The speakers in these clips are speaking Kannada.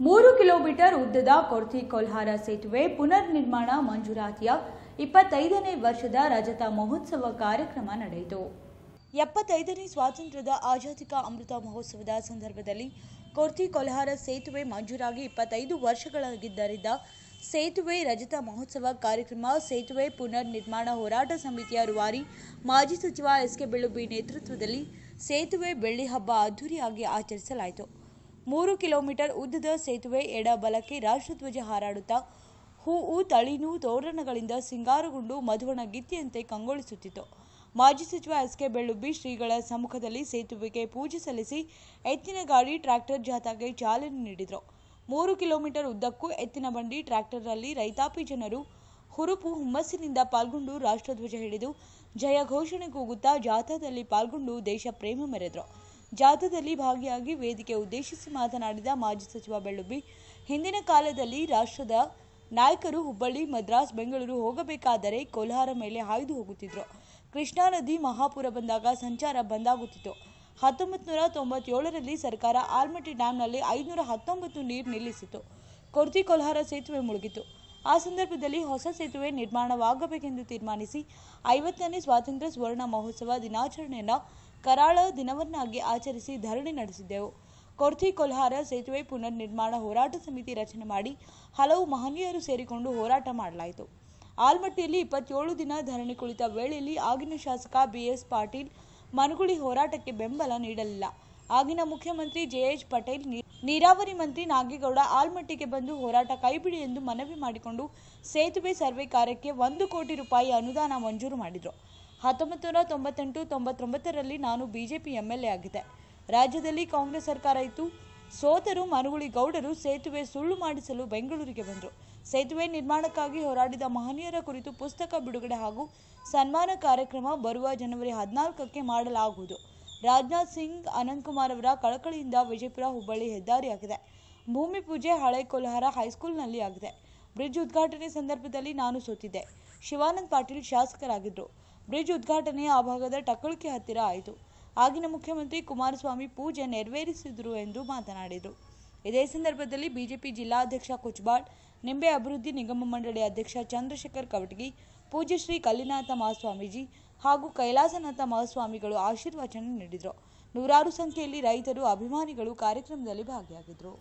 ಮೂರು ಕಿಲೋಮೀಟರ್ ಉದ್ದದ ಕೊರ್ತಿ ಕೊಲ್ಹಾರ ಸೇತುವೆ ಪುನರ್ ನಿರ್ಮಾಣ ಮಂಜೂರಾತಿಯ ಇಪ್ಪತ್ತೈದನೇ ವರ್ಷದ ರಜತ ಮಹೋತ್ಸವ ಕಾರ್ಯಕ್ರಮ ನಡೆಯಿತು. ಎಪ್ಪತ್ತೈದನೇ ಸ್ವಾತಂತ್ರ್ಯದ ಆಜಾದಿಕ ಅಮೃತ ಮಹೋತ್ಸವದ ಸಂದರ್ಭದಲ್ಲಿ ಕೊರ್ತಿ ಕೊಲ್ಹಾರ ಸೇತುವೆ ಮಂಜೂರಾಗಿ ಇಪ್ಪತ್ತೈದು ವರ್ಷಗಳಾಗಿದ್ದರಿಂದ ಸೇತುವೆ ರಜತ ಮಹೋತ್ಸವ ಕಾರ್ಯಕ್ರಮ, ಸೇತುವೆ ಪುನರ್ ನಿರ್ಮಾಣ ಹೋರಾಟ ಸಮಿತಿಯ ರೂವಾರಿ ಮಾಜಿ ಸಚಿವ ಎಸ್ ಕೆ ಬೆಳ್ಳುಬಿ ನೇತೃತ್ವದಲ್ಲಿ ಸೇತುವೆ ಬೆಳ್ಳಿ ಹಬ್ಬ ಅದ್ದೂರಿಯಾಗಿ ಆಚರಿಸಲಾಯಿತು. ಮೂರು ಕಿಲೋಮೀಟರ್ ಉದ್ದದ ಸೇತುವೆ ಎಡ ಬಲಕ್ಕೆ ರಾಷ್ಟ್ರಧ್ವಜ ಹಾರಾಡುತ್ತಾ ಹೂವು ತಳಿನು ತೋರಣಗಳಿಂದ ಸಿಂಗಾರಗೊಂಡು ಮಧುವಣ ಗಿತ್ತಿಯಂತೆ ಕಂಗೊಳಿಸುತ್ತಿತ್ತು. ಮಾಜಿ ಸಚಿವ ಎಸ್ ಕೆ ಬೆಳ್ಳುಬ್ಬಿ ಶ್ರೀಗಳ ಸಮ್ಮುಖದಲ್ಲಿ ಸೇತುವೆಗೆ ಪೂಜೆ ಸಲ್ಲಿಸಿ ಎತ್ತಿನ ಗಾಡಿ ಟ್ರ್ಯಾಕ್ಟರ್ ಜಾಥಾಗೆ ಚಾಲನೆ ನೀಡಿದರು. ಮೂರು ಕಿಲೋಮೀಟರ್ ಉದ್ದಕ್ಕೂ ಎತ್ತಿನ ಬಂಡಿ ಟ್ರ್ಯಾಕ್ಟರ್ನಲ್ಲಿ ರೈತಾಪಿ ಜನರು ಹುರುಪು ಹುಮ್ಮಸ್ಸಿನಿಂದ ಪಾಲ್ಗೊಂಡು ರಾಷ್ಟ್ರಧ್ವಜ ಹಿಡಿದು ಜಯ ಘೋಷಣೆ ಕೂಗುತ್ತಾ ಜಾಥಾದಲ್ಲಿ ಪಾಲ್ಗೊಂಡು ದೇಶ ಪ್ರೇಮ ಮೆರೆದರು. ಜಾಥಾದಲ್ಲಿ ಭಾಗಿಯಾಗಿ ವೇದಿಕೆ ಉದ್ದೇಶಿಸಿ ಮಾತನಾಡಿದ ಮಾಜಿ ಸಚಿವ ಬೆಳ್ಳುಬ್ಬಿ, ಹಿಂದಿನ ಕಾಲದಲ್ಲಿ ರಾಷ್ಟ್ರದ ನಾಯಕರು ಹುಬ್ಬಳ್ಳಿ, ಮದ್ರಾಸ್, ಬೆಂಗಳೂರು ಹೋಗಬೇಕಾದರೆ ಕೋಲಾರ ಮೇಲೆ ಹಾಯ್ದು ಹೋಗುತ್ತಿದ್ದರು ಕೃಷ್ಣಾ ನದಿ ಮಹಾಪುರ ಬಂದಾಗ ಸಂಚಾರ ಬಂದಾಗುತ್ತಿತ್ತು ಹತ್ತೊಂಬತ್ತು ನೂರ ತೊಂಬತ್ತೇಳರಲ್ಲಿ ಸರ್ಕಾರ ಆಲ್ಮಟ್ಟಿ ಡ್ಯಾಂನಲ್ಲಿ ಐದುನೂರ ಹತ್ತೊಂಬತ್ತು ನೀರು ನಿಲ್ಲಿಸಿತು ಕೊರ್ತಿ ಕೊಲ್ಹಾರ ಸೇತುವೆ ಮುಳುಗಿತು ಆ ಸಂದರ್ಭದಲ್ಲಿ ಹೊಸ ಸೇತುವೆ ನಿರ್ಮಾಣವಾಗಬೇಕೆಂದು ತೀರ್ಮಾನಿಸಿ ಐವತ್ತನೇ ಸ್ವಾತಂತ್ರ್ಯ ಸ್ವರ್ಣ ಮಹೋತ್ಸವ ದಿನಾಚರಣೆಯನ್ನು ಕರಾಳ ದಿನವನ್ನಾಗಿ ಆಚರಿಸಿ ಧರಣಿ ನಡೆಸಿದ್ದೆವು. ಕೊರ್ತಿ ಕೊಲ್ಹಾರ ಸೇತುವೆ ಪುನರ್ ನಿರ್ಮಾಣ ಹೋರಾಟ ಸಮಿತಿ ರಚನೆ ಮಾಡಿ ಹಲವು ಮಹನೀಯರು ಸೇರಿಕೊಂಡು ಹೋರಾಟ ಮಾಡಲಾಯಿತು. ಆಲ್ಮಟ್ಟಿಯಲ್ಲಿ ಇಪ್ಪತ್ತೇಳು ದಿನ ಧರಣಿ ಕುಳಿತ ವೇಳೆಯಲ್ಲಿ ಆಗಿನ ಶಾಸಕ ಬಿಎಸ್ ಪಾಟೀಲ್ ಮನುಗುಳಿ ಹೋರಾಟಕ್ಕೆ ಬೆಂಬಲ ನೀಡಲಿಲ್ಲ. ಆಗಿನ ಮುಖ್ಯಮಂತ್ರಿ ಜೆಎಚ್ ಪಟೇಲ್ ನೀರಾವರಿ ಮಂತ್ರಿ ನಾಗೇಗೌಡ ಆಲ್ಮಟ್ಟಿಗೆ ಬಂದು ಹೋರಾಟ ಕೈಬಿಡಿ ಎಂದು ಮನವಿ ಮಾಡಿಕೊಂಡು ಸೇತುವೆ ಸರ್ವೆ ಕಾರ್ಯಕ್ಕೆ ಒಂದು ಕೋಟಿ ರೂಪಾಯಿ ಅನುದಾನ ಮಂಜೂರು ಮಾಡಿದರು. ಹತ್ತೊಂಬತ್ತು ನೂರ ತೊಂಬತ್ತೆಂಟು ತೊಂಬತ್ತೊಂಬತ್ತರಲ್ಲಿ ನಾನು ಬಿಜೆಪಿ ಎ ಆಗಿದ್ದೆ. ರಾಜ್ಯದಲ್ಲಿ ಕಾಂಗ್ರೆಸ್ ಸರ್ಕಾರ ಇತ್ತು. ಸೋತರು ಮರುಗುಳಿ ಗೌಡರು ಸೇತುವೆ ಸುಳ್ಳು ಮಾಡಿಸಲು ಬೆಂಗಳೂರಿಗೆ ಬಂದರು. ಸೇತುವೆ ನಿರ್ಮಾಣಕ್ಕಾಗಿ ಹೋರಾಡಿದ ಮಹನೀಯರ ಕುರಿತು ಪುಸ್ತಕ ಬಿಡುಗಡೆ ಹಾಗೂ ಸನ್ಮಾನ ಕಾರ್ಯಕ್ರಮ ಬರುವ ಜನವರಿ ಹದಿನಾಲ್ಕಕ್ಕೆ ಮಾಡಲಾಗುವುದು. ರಾಜನಾಥ್ ಸಿಂಗ್, ಅನಂತಕುಮಾರ್ ಅವರ ಕಳಕಳಿಯಿಂದ ವಿಜಯಪುರ ಹುಬ್ಬಳ್ಳಿ ಹೆದ್ದಾರಿಯಾಗಿದೆ. ಭೂಮಿ ಪೂಜೆ ಹಳೆ ಕೊಲ್ಹಾರ ಹೈಸ್ಕೂಲ್ನಲ್ಲಿ ಆಗಿದೆ. ಬ್ರಿಡ್ಜ್ ಉದ್ಘಾಟನೆ ಸಂದರ್ಭದಲ್ಲಿ ನಾನು ಸೋತಿದ್ದೆ. ಶಿವಾನಂದ್ ಪಾಟೀಲ್ ಶಾಸಕರಾಗಿದ್ದರು ಬ್ರಿಡ್ಜ್ ಉದ್ಘಾಟನೆ ಆ ಭಾಗದ ಟಕ್ಕಳಿಕೆ ಹತ್ತಿರ ಆಯಿತು. ಆಗಿನ ಮುಖ್ಯಮಂತ್ರಿ ಕುಮಾರಸ್ವಾಮಿ ಪೂಜೆ ನೆರವೇರಿಸಿದರು ಎಂದು ಮಾತನಾಡಿದರು. ಇದೇ ಸಂದರ್ಭದಲ್ಲಿ ಬಿಜೆಪಿ ಜಿಲ್ಲಾಧ್ಯಕ್ಷ ಕುಚ್ಬಾಳ್ ನಿಂಬೆ ಅಭಿವೃದ್ಧಿ ನಿಗಮ ಮಂಡಳಿ ಅಧ್ಯಕ್ಷ ಚಂದ್ರಶೇಖರ್ ಕವಟಗಿ, ಪೂಜ್ಯ ಶ್ರೀ ಕಲ್ಲಿನಾಥ ಮಹಾಸ್ವಾಮೀಜಿ ಹಾಗೂ ಕೈಲಾಸನಾಥ ಮಹಾಸ್ವಾಮಿಗಳು ಆಶೀರ್ವಚನ ನೀಡಿದರು. ನೂರಾರು ಸಂಖ್ಯೆಯಲ್ಲಿ ರೈತರು ಅಭಿಮಾನಿಗಳು ಕಾರ್ಯಕ್ರಮದಲ್ಲಿ ಭಾಗಿಯಾಗಿದ್ದರು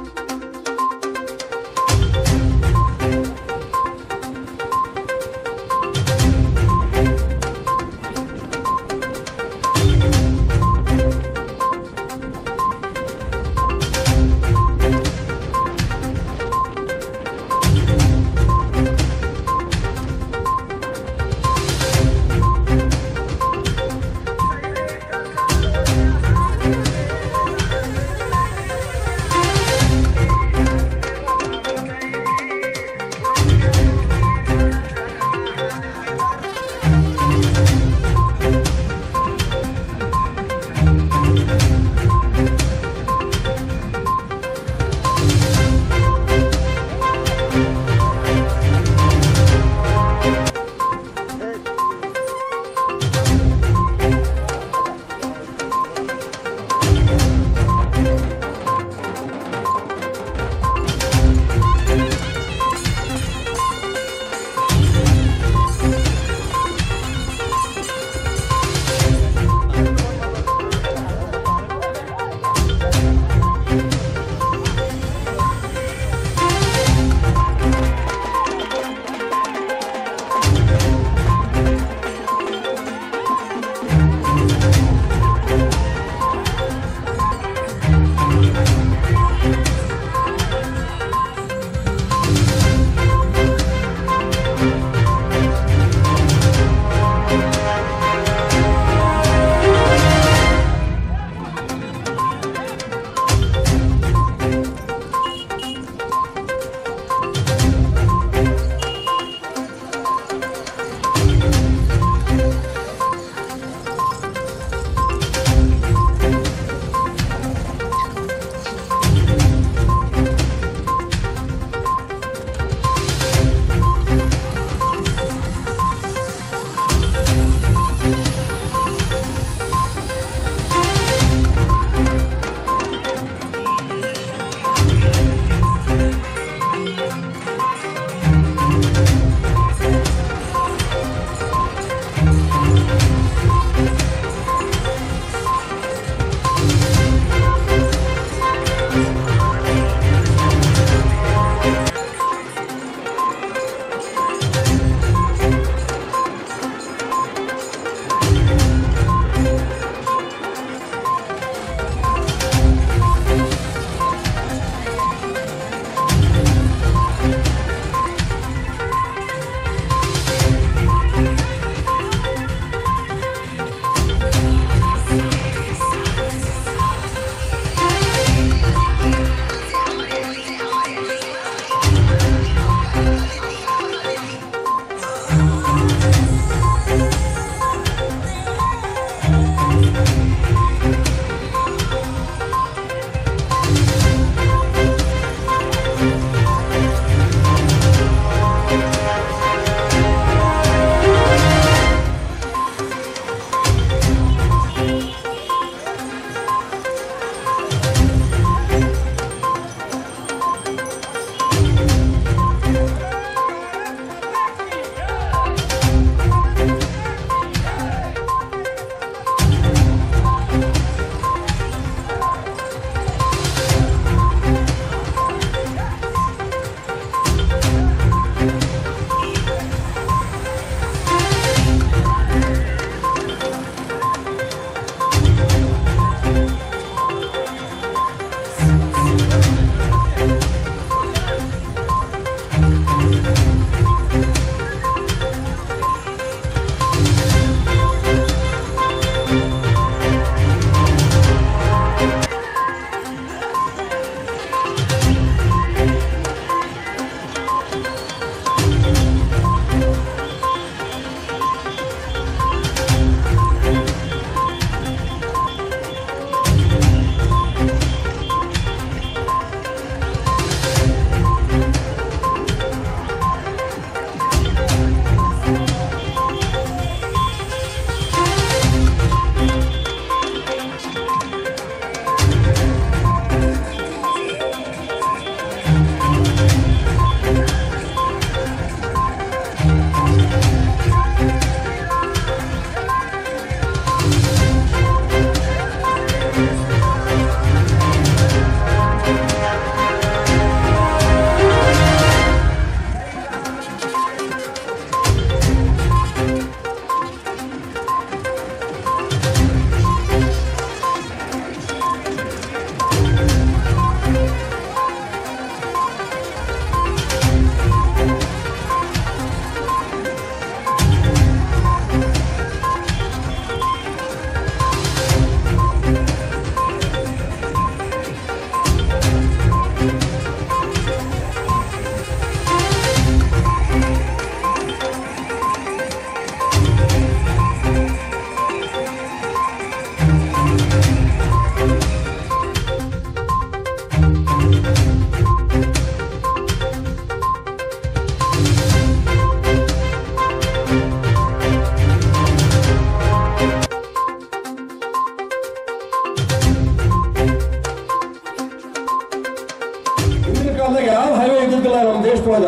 ಹೈವೇ ಇದ್ದಿದ್ದಿಲ್ಲ, ನಮ್ಮ ದೇಶದೊಳಗ.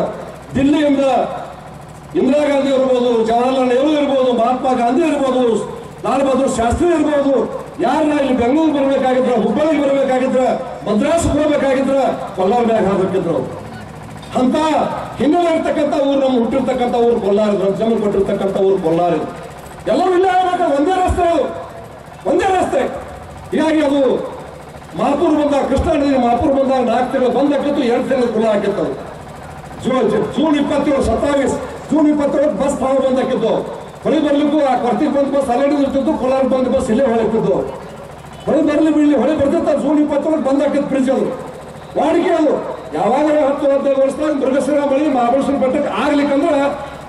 ದಿಲ್ಲಿಯಿಂದ ಇಂದಿರಾ ಗಾಂಧಿ ಇರ್ಬೋದು, ಜವಾಹರ್ಲಾಲ್ ನೆಹರು ಇರ್ಬೋದು, ಮಹಾತ್ಮ ಗಾಂಧಿ ಇರ್ಬೋದು, ಲಾಲ್ ಬಹದ್ದೂರ್ ಶಾಸ್ತ್ರಿ ಇರ್ಬೋದು ಯಾರನ್ನ ಇಲ್ಲಿ ಬೆಂಗಳೂರು ಬರಬೇಕಾಗಿದ್ರ, ಹುಬ್ಬಳ್ಳಿಗೆ ಬರಬೇಕಾಗಿದ್ರ, ಮದ್ರಾಸ್ ಬರಬೇಕಾಗಿದ್ರ, ಕೊಲ್ಲಾರ ಮ್ಯಾಗ ಹಾಕಿದ್ರು. ಅಂತ ಹಿನ್ನೆಲೆ ಇರ್ತಕ್ಕಂಥ ಊರು ನಮ್ಮ ಹುಟ್ಟಿರ್ತಕ್ಕಂಥ ಊರು ಕೊಲ್ಲಾರ ಜನ್ಮ ಕೊಟ್ಟಿರ್ತಕ್ಕಂಥ ಊರು ಕೊಲ್ಲಾರ. ಎಲ್ಲರೂ ಇಲ್ಲೇ ಆಗ್ಬೇಕು ಒಂದೇ ರಸ್ತೆ ಅದು ಒಂದೇ ರಸ್ತೆ. ಹೀಗಾಗಿ ಅದು ಮಾಪುರ್ ಬಂದಾಗ ಕೃಷ್ಣಾ ನದಿ ಮಹಾಪುರ ಬಂದಾಗ ನಾಲ್ಕು ತಿಂಗಳು ಬಂದಾಕಿತ್ತು ಎರಡು ತಿಂಗಳು ಕುಲ ಹಾಕಿತ್ತು ಜೂನ್ ಜೂನ್ ಇಪ್ಪತ್ತೇಳು, ಸತ್ತಾವೀಸ್, ಜೂನ್ ಇಪ್ಪತ್ತೇಳು ಬಸ್ ತಾವು ಬಂದ್ ಹಾಕಿದ್ದು ಹೊಳಿ ಬರ್ಲಿಕ್ಕೂ ಆ ಕೊರ್ತಿಗೆ ಬಂದ ಬಸ್ ಅಲ್ಲೇ ಇರ್ತಿದ್ದು ಕೋಲಾರ ಬಂದ ಬಸ್ ಇಲ್ಲೇ ಹೊಳಿತಿದ್ದು ಹೊಳಿ ಬರ್ಲಿ ಬಿಡ್ಲಿ ಹೊಳಿ ಬರ್ತಿತ್ತು ಜೂನ್ ಇಪ್ಪತ್ತೇಳು ಬಂದಾಕಿತ್ತು ಬ್ರಿಡ್ಜ್ ಅದು. ವಾಡಿಕೆ ಅದು. ಯಾವಾಗ ಹತ್ತು, ಹದಿನೈದು ವರ್ಷದಾಗ ಮೃಗಶಿರ ಮಳಿ ಮಹಾಬಲೇಶ್ವರ ಬೆಟ್ಟಕ್ಕೆ ಆಗ್ಲಿಕ್ಕಂದ್ರೆ